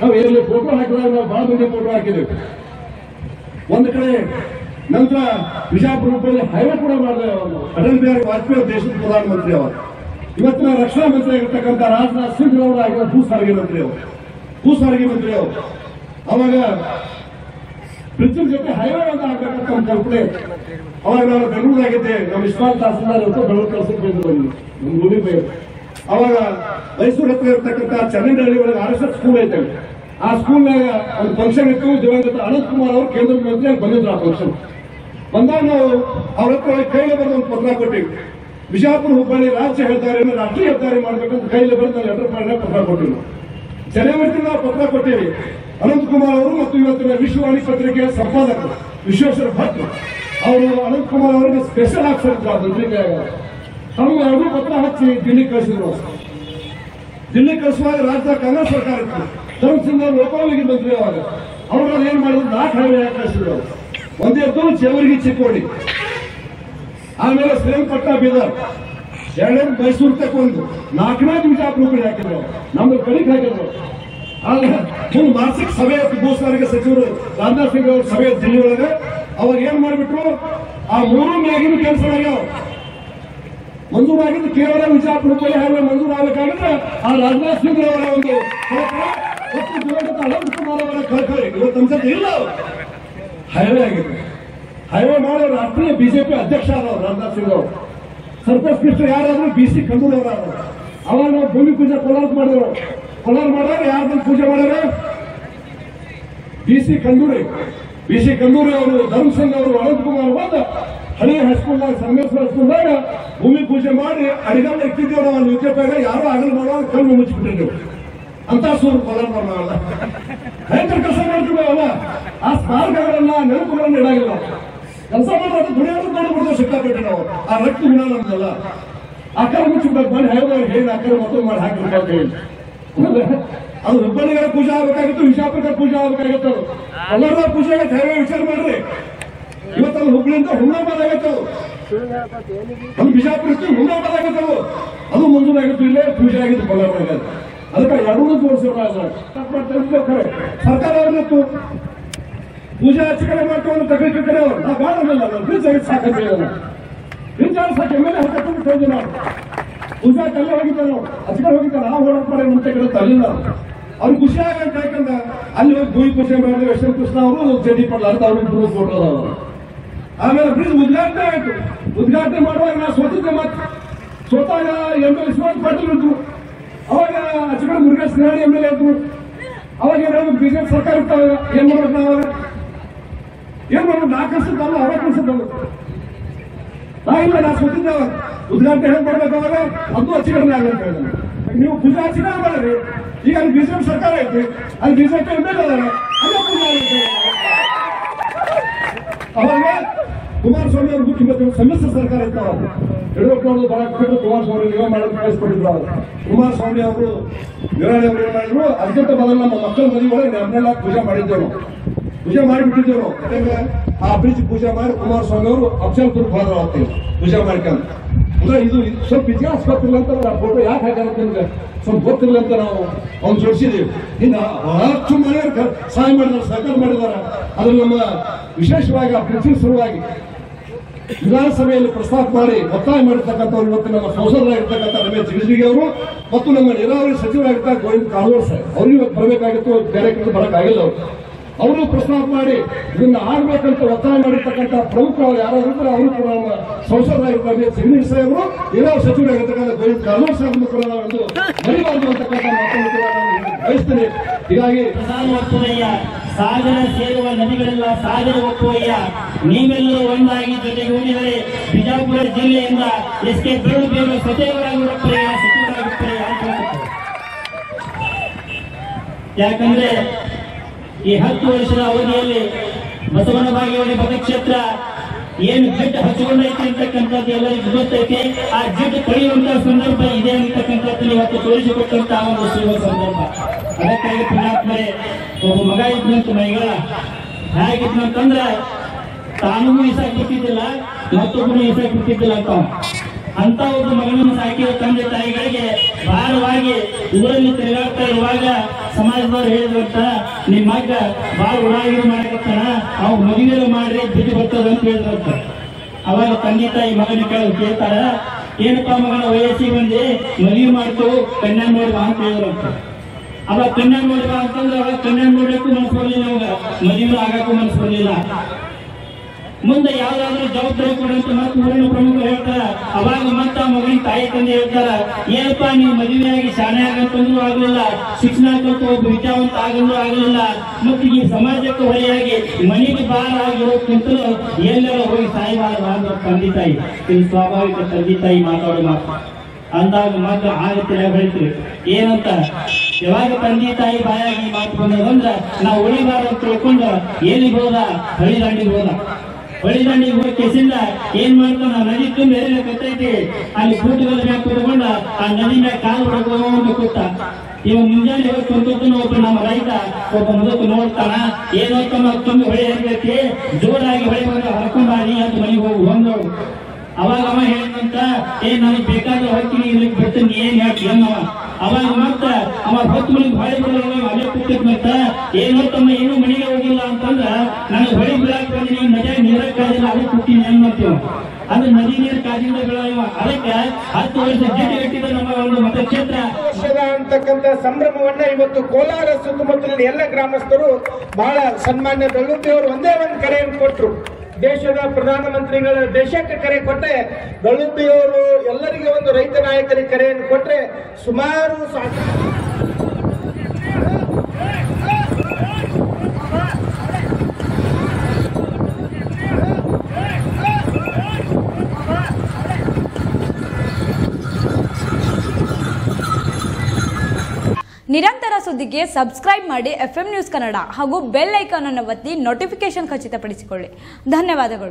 ನಾವು ಎಲ್ಲಿ ಫೋಟೋ ಹಾಕಿದಾಗ ನಾವು ಬಹಳ ಮಂದಿ ಫೋಟೋ ಹಾಕಿದ್ದೇವೆ ಒಂದು ಕಡೆ ನಂತರ ವಿಜಾಪುರ ಹೈವೇ ಕೂಡ ಮಾಡಿದೆ ಅವರು. ಅಟಲ್ ಬಿಹಾರಿ ವಾಜಪೇಯಿ ಅವರು ದೇಶದ ಪ್ರಧಾನಮಂತ್ರಿ ಅವರು. ಇವತ್ತಿನ ರಕ್ಷಣಾ ಮಂತ್ರಿ ಆಗಿರ್ತಕ್ಕಂಥ ರಾಜನಾಥ್ ಸಿಂಗ್ ಅವರು ಆಗಿರೋ ಭೂ ಸಾರಿಗೆ ಮಂತ್ರಿ ಅವರು. ಭೂ ಸಾರಿಗೆ ಮಂತ್ರಿ ಅವರು. ಅವಾಗ ಬ್ರಿಡ್ಜಿನ ಜೊತೆ ಹೈವೇ ಅಂತ ಆಗ್ಬೇಕಂತ ಒಂದು ಕಲ್ಪನೆ. ಅವಾಗ ನಾನು ಬೆಂಗಳೂರಾಗಿದ್ದೆ. ನಮ್ಮ ಇಸ್ಮಾಲ್ ತಹಸೀಲ್ದಾರ್ ಬೆಂಗಳೂರು ಕೆಲಸಕ್ಕೆ ಅಲ್ಲಿ ನಮ್ಮ ಭೂಮಿ ಬೈ ಅವಾಗ ಮೈಸೂರು ಹತ್ರ ಇರ್ತಕ್ಕಂಥ ಚನ್ನಂಡಹಳ್ಳಿ ಒಳಗೆ ಆರ್ ಎಸ್ ಎಸ್ ಸ್ಕೂಲ್ ಐತೆ. ಆ ಸ್ಕೂಲ್ನಾಗ ಒಂದು ಫಂಕ್ಷನ್ ಇತ್ತು. ದಿವಂಗತ ಅನಂತ್ ಕುಮಾರ್ ಅವರು ಕೇಂದ್ರ ಮಂತ್ರಿ ಬಂದಿದ್ರು ಆ ಫಂಕ್ಷನ್ ಬಂದಾಗ ನಾವು ಅವ್ರ ಹತ್ರ ಕೈಗೆ ಬರೆದು ಒಂದು ಪತ್ರ ಕೊಟ್ಟಿವಿ. ಬಿಜಾಪುರ ಹುಬ್ಬಳ್ಳಿ ರಾಜ್ಯ ಹೆದ್ದಾರಿ ರಾಷ್ಟ್ರೀಯ ಹೆದ್ದಾರಿ ಮಾಡ್ಬೇಕಂತ ಕೈಲಿ ನಾವು ಲೆಟರ್ ಪತ್ರ ಕೊಟ್ಟಿಲ್ಲ ಜನವರಿ ನಾವು ಪತ್ರ ಕೊಟ್ಟಿವಿ. ಅನಂತಕುಮಾರ್ ಅವರು ಮತ್ತು ಇವತ್ತಿನ ವಿಶ್ವವಾಣಿ ಪತ್ರಿಕೆಯ ಸಂಪಾದಕರು, ವಿಶ್ವೇಶ್ವರ ಭಟ್. ಅವರು ಅನಂತಕುಮಾರ್ ಅವರಿಗೆ ಸ್ಪೆಷಲ್ ಆಫೀಸರ್ ಇದ್ರು, ಆ ಅವರು ಪತ್ರ ಹಚ್ಚಿ ದಿಲ್ಲಿ ಕಳಿಸಿದ್ರು ದಿಲ್ಲಿ ಕಳಿಸುವಾಗ ರಾಜ್ಯ ಕಾಂಗ್ರೆಸ್ ಸರ್ಕಾರ ಇತ್ತು. ಧರ್ಮ ಸಿಂಗ್ ಅವರು ಲೋಕಾಭಿವೃದ್ಧಿ ಮಂತ್ರಿ ಅವಾಗ. ಅವರು ಏನ್ ಮಾಡಿದ್ರು? ನಾಲ್ಕು ಹಾವಳಿ ಕಳಿಸಿದ್ರು. ಒಂದೇ ಚೆವರಿಗೆ ಚಿಕ್ಕೋಡಿ. ಆಮೇಲೆ ಶ್ರೀರಂಗಪಟ್ಟಣ ಬೀದರ್. ಎರಡನೇ ಮೈಸೂರು ತಕ್ಕ ಒಂದು ನಾಲ್ಕನೇ ಬಿಜಾಪುರ ಹಾಕಿದ್ರು ನಮ್ಗೆ ಕಡೆಗೆ ಹಾಕಿದ್ರು ಆದ್ರೆ ಒಂದು ಮಾಸಿಕ ಸಭೆ ಭೂ ಸಾರಿಗೆ ಸಚಿವರು. ರಾಜನಾಥ್ ಸಿಂಗ್ ಅವ್ರ ಸಭೆ ದಿಲ್ಲಿ ಒಳಗೆ. ಅವಾಗ ಏನ್ ಮಾಡ್ಬಿಟ್ರು? ಆ ಮೂರು ಮ್ಯಾಗಿನ ಕೆಲಸ ಆಗ್ಯಾವ. ಮಂಜೂರಾಗಿದ್ದು ಕೇವಲ ವಿಜಾಪುರ ಹಾಗೆ ಹೈವೇ ಆ ರಾಜನಾಥ್ ಸಿಂಗ್ ಅವರ ಒಂದು ಕಳಕಳಿ, ಮತ್ತು ದಿವಂಗತ ಅನಂತ್ ಕುಮಾರ್ ಅವರ ಕಳಕಳಿ. ಇವತ್ತು ಇಲ್ಲ. ಹೈವೇ ಆಗಿದೆ. ಹೈವೇ ಮಾಡೋ ರಾಷ್ಟ್ರೀಯ ಬಿಜೆಪಿ ಅಧ್ಯಕ್ಷ ಆದವರು ರಾಜನಾಥ್ ಸಿಂಗ್ ಅವರು. ಸರ್ಕಸ್ ಮಿನಿಸ್ಟರ್ ಯಾರಾದ್ರೂ ಬಿ ಸಿ ಖಂಡೂರ್ ಅವರು. ಅವಾಗ ನಾವು ಭೂಮಿ ಪೂಜೆ ಕೋಲಾರ ಮಾಡಿದ್ರು ಕೋಲಾರ ಮಾಡಿದಾಗ ಯಾರು ಬಂದು ಪೂಜೆ ಮಾಡ್ಯಾರ? B C Khanduri B C Khanduri ಅವರು ಧರ್ಮ ಸಿಂಗ್ ಅವರು ಅನಂತ್ ಕುಮಾರ್ ಬಂದ. ಹಳೆ ಹೈಸ್ಕೂಲ್ನಾಗ ಸಂಗಮೇಶ್ವರ ಹೈಸ್ಕೂಲ್ದಾಗ ಭೂಮಿ ಪೂಜೆ ಮಾಡಿ ಅಡಿಗಲ್ ಇಟ್ಟಿದ್ದೇವೆ ನಾವು ಪೇಗ ಯಾರು ಆಗಲ್ ಮಾಡುವಾಗ ಕಣ್ಣು ಮುಚ್ಚಿಬಿಟ್ಟಿದ್ದೇವೆ. ಅಂತ ಸೂರು ಕೋಲಾರ ಮಾಡಲ್ಲ ರೈತರ ಕೆಲಸ ಮಾಡ್ತೀವಿ ಅಲ್ಲ. ಆ ಸ್ಮಾರಕಗಳನ್ನ ನೆನಪುಗಳನ್ನ ಇಡಾಗಿಲ್ಲ. ಕೆಲಸ ಮಾಡೋದು ದುಡಿಯೋದು ನೋಡ್ಬಿಡ್ತೇವೆ ಸಿಕ್ಕಾಪಟ್ಟೆ ನಾವು. ಆ ರಕ್ತ ಗುಣ ನಮ್ದಲ್ಲ. ಆಕಾರ ಮುಚ್ಚಿಬಿಟ್ಟು ಮಾಡಿ ಹೇಳೋ ಹೇಳಿ ಆಕಾರ ಮತ್ತೊಂದು ಮಾಡಿ ಹಾಕಿರ್ಬೇಕು ಹೇಳಿ. ಅದು ಹುಬ್ಬಳ್ಳಿಗಳ ಪೂಜೆ ಆಗ್ಬೇಕಾಗಿತ್ತು ವಿಶಾಪಕ ಪೂಜೆ ಆಗ್ಬೇಕಾಗಿತ್ತು ಎಲ್ಲರ ಪೂಜೆ ಆಗತ್ತೆ ವಿಚಾರ ಮಾಡ್ರಿ. ಇವತ್ತು ಅದು ಹುಬ್ಬಳ್ಳಿಯಿಂದ ಹುಮ್ನಾಬಾದ್ ಆಗತ್ತೆ ಅದು ಅದು ಬಿಜಾಪುರ ಇತ್ತು ಅದು. ಮುಂಜಾನೆ ಮಂಜೂರಾಗಿತ್ತು, ಇಲ್ಲೇ ಪೂಜೆ ಆಗಿತ್ತು ಕೊಲ್ಲಾಪುರ ಅದಕ್ಕೆ ಎರಡೂ ತೋರಿಸಿರೋ ಸರ್ಕಾರ ಅವ್ರದ್ದು ಪೂಜೆ ಅರ್ಚಕರ ಕಡೆ ಮಾಡ್ಕೊಂಡು ಕಡೆ ಅವ್ರು ನಾವು ಬೇಡ ನಾನು ಫ್ರಿಜ್ ಆಗಿ ಸಾಕಂತ ಹೇಳಿದ ಫ್ರಿಜ್ ಆಗಿ ಸಾಕು ಎಂ ಎಲ್ ಎ ಹಾಕೊಂಡು ಹೋಗಿ ನಾವು ಪೂಜಾ ತಲೆ ಹೋಗಿದ್ದಾರೆ ಅಚ್ಕಡೆ ಹೋಗಿದ್ದಾರೆ ಆ ಮಾಡಿ ಮುಂಚೆ ಕಡೆ ತರಲಿಲ್ಲ ಅವ್ರು ಖುಷಿ ಆಗಂತ ಯಾಕಂದ್ರೆ ಅಲ್ಲಿ ಹೋಗಿ ಭೂಮಿ ಪೂಜೆ ಮಾಡಿದ್ರೆ ಯಶವಂತ ಕೃಷ್ಣ ಅವರು ಜಡಿ ಪಡ್ಲ ಅಂತ ಅವ್ರಿಗೆ ಪ್ರೂಫ್ ಫೋಟೋ ಆಮೇಲೆ ಬ್ರಿಡ್ಜ್ ಉದ್ಘಾಟನೆ ಆಯ್ತು. ಉದ್ಘಾಟನೆ ಮಾಡುವಾಗ ನಾ ಸ್ವತಂತ್ರ ಮಾತು ಸ್ವತಃ ಎಂ ಎಲ್ ಯಶವಂತ ಪಾಟೀಲ್ ಇದ್ರು ಅವಾಗ ಅಚ್ಚಕಡೆ ಮುರುಗೇಶ್ ನಾಡಿ ಎಂ ಎಲ್ ಎ ಇದ್ರು ಅವಾಗ ಏನಾದ್ರು ಬಿಜೆಪಿ ಸರ್ಕಾರ ಏನ್ ಮಾಡ್ಬೇಕು ನಾವು? ಏನ್ ಮಾಡೋದು ನಾಲ್ಕು ವರ್ಷದಲ್ಲ ಅರವತ್ತು ವರ್ಷದಲ್ಲ ನಾ ಇಲ್ಲ ನಾ ಸ್ವತಂತ್ರ ಉದ್ಘಾಟನೆ ಹೆಂಗ್ ಮಾಡ್ಬೇಕು ಅವಾಗ ಅದು ಅಚ್ಚಕಡೆ ಆಗಲ್ಲ ಅಂತ ಹೇಳಿದ್ರು. ನೀವು ಪೂಜಾ ಅಚ್ಚಕಡೆ ಮಾಡಿದ್ರಿ ಈಗ ಅಲ್ಲಿ ಬಿಜೆಪಿ ಸರ್ಕಾರ ಐತಿ, ಅಲ್ಲಿ ಬಿಜೆಪಿ ಎಂ ಎಲ್ ಅದಾರ ಅಲ್ಲೇ ಪೂಜಾ. ಅವಾಗ ಕುಮಾರಸ್ವಾಮಿ ಅವರು ಮುಖ್ಯಮಂತ್ರಿ ಸಮ್ಮಿಶ್ರ ಸರ್ಕಾರ ಇರ್ತಾವ ಯಡಿಯೂರಪ್ಪನವರು ಬರಕ್ ಬಿಟ್ಟು ಕುಮಾರಸ್ವಾಮಿ ನಿಗಮ ಮಾಡೋದು ಕಳಿಸ್ಕೊಟ್ಟಿದ್ರು ಅವರು ಕುಮಾರಸ್ವಾಮಿ ಅವರು ನಿರಾಣಿ ಅವರು ಏನ್ ಮಾಡಿದ್ರು ಅದಕ್ಕಿಂತ ಮೊದಲು ನಮ್ಮ ಮಕ್ಕಳ ಮದುವೆ ಒಳಗೆ ನಮ್ಮನ್ನೆಲ್ಲ ಪೂಜೆ ಮಾಡಿದ್ದೇವೆ. ಪೂಜೆ ಮಾಡಿ ಬಿಡಿದ್ರು ಯಾಕಂದ್ರೆ ಆ ಬ್ರಿಜ್ ಪೂಜೆ ಮಾಡಿ ಕುಮಾರಸ್ವಾಮಿ ಅವರು ಅಫ್ಜಲ್ಪುರ್ ಹೋದ್ರು ಆಗ್ತೀವಿ ಪೂಜೆ ಮಾಡ್ಕೊಂಡು. ಅಂದ್ರೆ ಇದು ಸ್ವಲ್ಪ ಇತಿಹಾಸ ಗೊತ್ತಿಲ್ಲ ಅಂತ ಆ ಫೋಟೋ ಯಾಕೆ ಹಾಕಿದ್ರೆ ನಿಮ್ಗೆ? ಸ್ವಲ್ಪ ಗೊತ್ತಿಲ್ಲ ಅಂತ ನಾವು ಅವ್ನು ಜೋಡಿಸಿದೀವಿ. ಇನ್ನು ಹತ್ತು ಮನೆಯವ್ರು ಸಹಾಯ ಮಾಡಿದಾರೆ, ಸಹಕಾರ ಮಾಡಿದಾರೆ. ಅದ್ರ ನಮ್ಮ ವಿಶೇಷವಾಗಿ ಆ ಬ್ರಿಡ್ಜಿನ ಸಲುವಾಗಿ ವಿಧಾನಸಭೆಯಲ್ಲಿ ಪ್ರಸ್ತಾಪ ಮಾಡಿ ಒತ್ತಾಯ ಮಾಡಿರ್ತಕ್ಕಂಥವ್ರು ಇವತ್ತು ನಮ್ಮ ಸಂಸದರಾಗಿರ್ತಕ್ಕಂಥ ರಮೇಶ್ ಜಿಗಜಿಗಿ ಅವರು ಮತ್ತು ನಮ್ಮ ನೀರಾವರಿ ಸಚಿವರಾಗಿರ್ತಾರೆ ಗೋವಿಂದ ಕಾರವಾರ ಸರ್ ಅವ್ರಿಗೆ ಇವತ್ತು ಬರಬೇಕಾಗಿತ್ತು, ಬೇರೆ ಕಡೆ ಬರೋಕ್ಕಾಗಿಲ್ಲ ಅವರು. ಅವರು ಪ್ರಸ್ತಾಪ ಮಾಡಿ ಇದನ್ನ ಆಗ್ಬೇಕಂತ ಒತ್ತಾಯ ಮಾಡಿರ್ತಕ್ಕಂಥ ಪ್ರಮುಖರು ಯಾರಾದ್ರೂ ಇದ್ರೆ ಅವರು ಕೂಡ ನಮ್ಮ ಸಂಸದರಾಗಿರ್ತಾರೆ ಸಿಂಗ್ ಸಾಹೇಬರು ಇರೋ ಸಚಿವರಾಗಿರ್ತಕ್ಕಂಥ ಗೋವಿಂದ ಕಾರವಾರ ಸಾಹೇಬ್ ಕೂಡ ನಾವೊಂದು ಮರಿಬಾರ್ದು ಅಂತಕ್ಕಂಥ ಮಾತನ್ನು ಕೂಡ ನಾನು ಬಯಸ್ತೇನೆ ಹೀಗಾಗಿ ಸಾಗರ ಸೇರುವ ನದಿಗಳೆಲ್ಲ ಸಾಗರ ಒಪ್ಪುವಯ್ಯ, ನೀವೆಲ್ಲರೂ ಒಂದಾಗಿ ಜೊತೆಗೂಡಿದರೆ ಬಿಜಾಪುರ ಜಿಲ್ಲೆಯಿಂದ ಎಸ್ ಕೆ ಬೇರು ಬೇರು ಸಚಿವರಾಗಿರುತ್ತಾರೆ ಸಚಿವರಾಗುತ್ತಾರೆ ಅಂತ ಹೇಳ್ತಾರೆ. ಯಾಕಂದ್ರೆ ಈ ಹತ್ತು ವರ್ಷದ ಅವಧಿಯಲ್ಲಿ ಬಸವನ ಬಾಗೇವಾಡಿ ಮತಕ್ಷೇತ್ರ ಏನು ಜಿಡ್ ಹಚ್ಕೊಂಡೈತಿ ಅಂತಕ್ಕಂಥದ್ದು ಎಲ್ಲರಿಗೂ ಗೊತ್ತೈತಿ ಆ ಜಿಡ್ ಕಳೆಯುವಂತ ಸಂದರ್ಭ ಇದೆ ಅಂತಕ್ಕಂಥದ್ದು ಇವತ್ತು ತೋರಿಸಿಕೊಟ್ಟಂತ ಒಂದು ಶುಭ ಸಂದರ್ಭ ಅದಕ್ಕಾಗಿ ಪುಣ್ಯಾತ್ಮರೇ, ಒಬ್ಬ ಮಗ ಇದ್ದಂತ ಮೈಗಳ ಹೇಗಿದ್ನಂತಂದ್ರ ತಾನೂ ಇಸಾಕ್ ಬಿಟ್ಟಿದ್ದಿಲ್ಲ ಮತ್ತೊಬ್ಬನು ಇಸಾಕ್ ಬಿಟ್ಟಿದ್ದಿಲ್ಲ ಅಂತ. ಅಂತ ಒಬ್ಬ ಮಗನನ್ನು ಸಾಕಿದ ತಂದೆ ತಾಯಿಗಳಿಗೆ ಭಾರವಾಗಿ ಊರಲ್ಲಿ ತಿರುಗಾಡ್ತಾ ಇರುವಾಗ ಸಮಾಜದವ್ರು ಹೇಳಿದ್ರಂತ ನಿಮ್ಮ ಮಗ ಬಾಳ ಉಡಾಗಿ ಮಾಡಕತ್ತಾನ ಅವ್ರು ಮದುವೆ ಮಾಡ್ರಿ ಬಿದ್ದು ಬರ್ತದ ಅಂತ ಹೇಳಿದ್ರಂತ ಅವಾಗ ತಂದೆ ತಾಯಿ ಮಗನ ಕೇಳ ಕೇಳ್ತಾರ, ಏನಪ್ಪ ಮಗನ ವಯಸ್ಸಿಗೆ ಬಂದಿ, ಮದುವೆ ಮಾಡ್ತು ಕನ್ಯಾ ನೋಡುವ ಅಂತ ಹೇಳಿದ್ರಂತ ಅವಾಗ ಕನ್ಯಾ ನೋಡುವ ಅಂತಂದ್ರೆ ಅವಾಗ ಕನ್ಯಾ ನೋಡಕ್ಕೂ ಮನಸ್ಸು ಬರ್ಲಿಲ್ಲ ಅವಾಗ. ಮದುವೆ ಆಗಕ್ಕೂ ಮನಸ್ಸು ಬರ್ಲಿಲ್ಲ. ಮುಂದೆ ಯಾವ್ದಾದ್ರು ಜವಾಬ್ದಾರಿ ಕೊಡುವಂತ ಮತ್ತೆ ಊರಿನ ಪ್ರಮುಖರು ಹೇಳ್ತಾರ. ಅವಾಗ ಮತ್ತ ಮಗನ ತಾಯಿ ತಂದೆ ಹೇಳ್ತಾರ, ಏನಪ್ಪ, ನೀವು ಮದುವೆಯಾಗಿ ಶಾಣೆ ಆಗಂತಂದ್ರೂ ಆಗಲಿಲ್ಲ, ಶಿಕ್ಷಣ ಕೊಟ್ಟು ಒಬ್ಬ ವಿದ್ಯಾವಂತ ಆಗಲು ಆಗಲಿಲ್ಲ. ಮತ್ತೆ ಈ ಸಮಾಜಕ್ಕೆ ಹೊರೆಯಾಗಿ ಮನೆಗೆ ಭಾರ ಆಗಿರೋಕ್ಕಿಂತಲೂ ಎಲ್ಲರ ಹೋಗಿ ಸಾಯಬಾರದು ಅಂತ ತಂದೆ ತಾಯಿ, ಇದು ಸ್ವಾಭಾವಿಕ ತಂದೆ ತಾಯಿ ಮಾತಾಡೋ ಮಾತು. ಅಂದಾಗ ಮಾತ್ರ ಆ ರೀತಿ ಏನಂತ? ಯಾವಾಗ ತಂದೆ ತಾಯಿ ಬಾಯಾಗಿ ಮಾತು ಬಂದದಂದ್ರ, ನಾವು ಉಳಿಬಾರ್ದು ಅಂತ ತಿಳ್ಕೊಂಡು ಎಲ್ಲಿಗೆ ಹೋದ? ಹಳ್ಳಿ ದಾಂಡಿಗೆ ಹೋದ. ದಂಡಿಗೆ ಹೋಗಿ ಕೆಸಿಂದ ಏನ್ ಮಾಡ್ತಾನ ನದಿ ತುಂಬ ಎಲ್ಲಿ ಕತ್ತೈತಿ ಅಲ್ಲಿ ಕೂತುಗಳ ಮ್ಯಾಗ ಕೂತ್ಕೊಂಡ ಆ ನದಿ ಮ್ಯಾಗ ಕಾಲು ಹೊಡ್ಕೊಂಡು ಕೂತ. ಇವ ಮುಂಜಾನೆ ಹೋಗಿ ಕುಂತನ ಒಬ್ಬ ನಮ್ಮ ರೈತ ಒಬ್ಬ ಮುದುಕ ನೋಡ್ತಾನ, ಏನೋ ತಮ್ಮ ತುಂಬ ಹೊಳೆ ಹರಿದೈತಿ ಜೋರಾಗಿ ಹೊಳೆ ಬಂದ ಹರ್ಕೊಂಬಾರಿ ಅಂತ ಮನೆಗೆ ಹೋಗಿ, ಬಂದು ಅವಾಗ ಅವ ಹೇಳಿದಂತ, ಏ, ನನಗೆ ಬೇಕಾದ್ರೆ ಹೋಗ್ತೀನಿ ಇಲ್ಲಿ ಬಿಡ್ತೀನಿ ಏನ್ ಹೇಳ್ತಿ? ಅನ್ನವ. ಅವಾಗ ಮತ್ತ ಅವ ಹೊತ್ತು ಮನೆಗೆ ಹೊಳೆ ಬಿಡೋವಾಗ ಅಲ್ಲೇ ಕೂತಿದ್ ಮತ್ತ ಏನೋ ತಮ್ಮ ಏನು ಮನೆಗೆ ಹೋಗಿಲ್ಲ ಅಂತಂದ್ರ, ನನಗೆ ಹೊಳೆ ಬಿಡಾಕ್ ಬಂದಿನಿ ನೀವು ನೀರ ಕಾದಿಲ್ಲ ಅದೇ ನದಿ ನೀರು ಅದಕ್ಕೆ ವರ್ಷ ಜೀಟಿ ನಮ್ಮ ಒಂದು ಮತಕ್ಷೇತ್ರ. ಅಂತಕ್ಕಂತ ಸಂಭ್ರಮವನ್ನ ಇವತ್ತು ಕೋಲಾರ ಸುತ್ತಮುತ್ತಲಿನ ಎಲ್ಲ ಗ್ರಾಮಸ್ಥರು ಬಹಳ ಸನ್ಮಾನ್ಯ ದಳುಪಿಯವರು ಒಂದೇ ಒಂದು ಕರೆಯನ್ನು ಕೊಟ್ಟರು ದೇಶದ ಪ್ರಧಾನಮಂತ್ರಿಗಳ ದೇಶಕ್ಕೆ ಕರೆ ಕೊಟ್ಟೆ. ದಳುಪಿಯವರು ಎಲ್ಲರಿಗೆ ಒಂದು ರೈತ ನಾಯಕರಿಗೆ ಕರೆಯನ್ನು ಕೊಟ್ಟರೆ ಸುಮಾರು ಸಾಕು. ನಿರಂತರ ಸುದ್ದಿಗೆ ಸಬ್ಸ್ಕ್ರೈಬ್ ಮಾಡಿ ಎಫ್ ನ್ಯೂಸ್ ಕನ್ನಡ ಹಾಗೂ ಬೆಲ್ ಐಕಾನ್ ಅನ್ನು ಒತ್ತಿ ನೋಟಿಫಿಕೇಶನ್ ಖಚಿತಪಡಿಸಿಕೊಳ್ಳಿ. ಧನ್ಯವಾದಗಳು.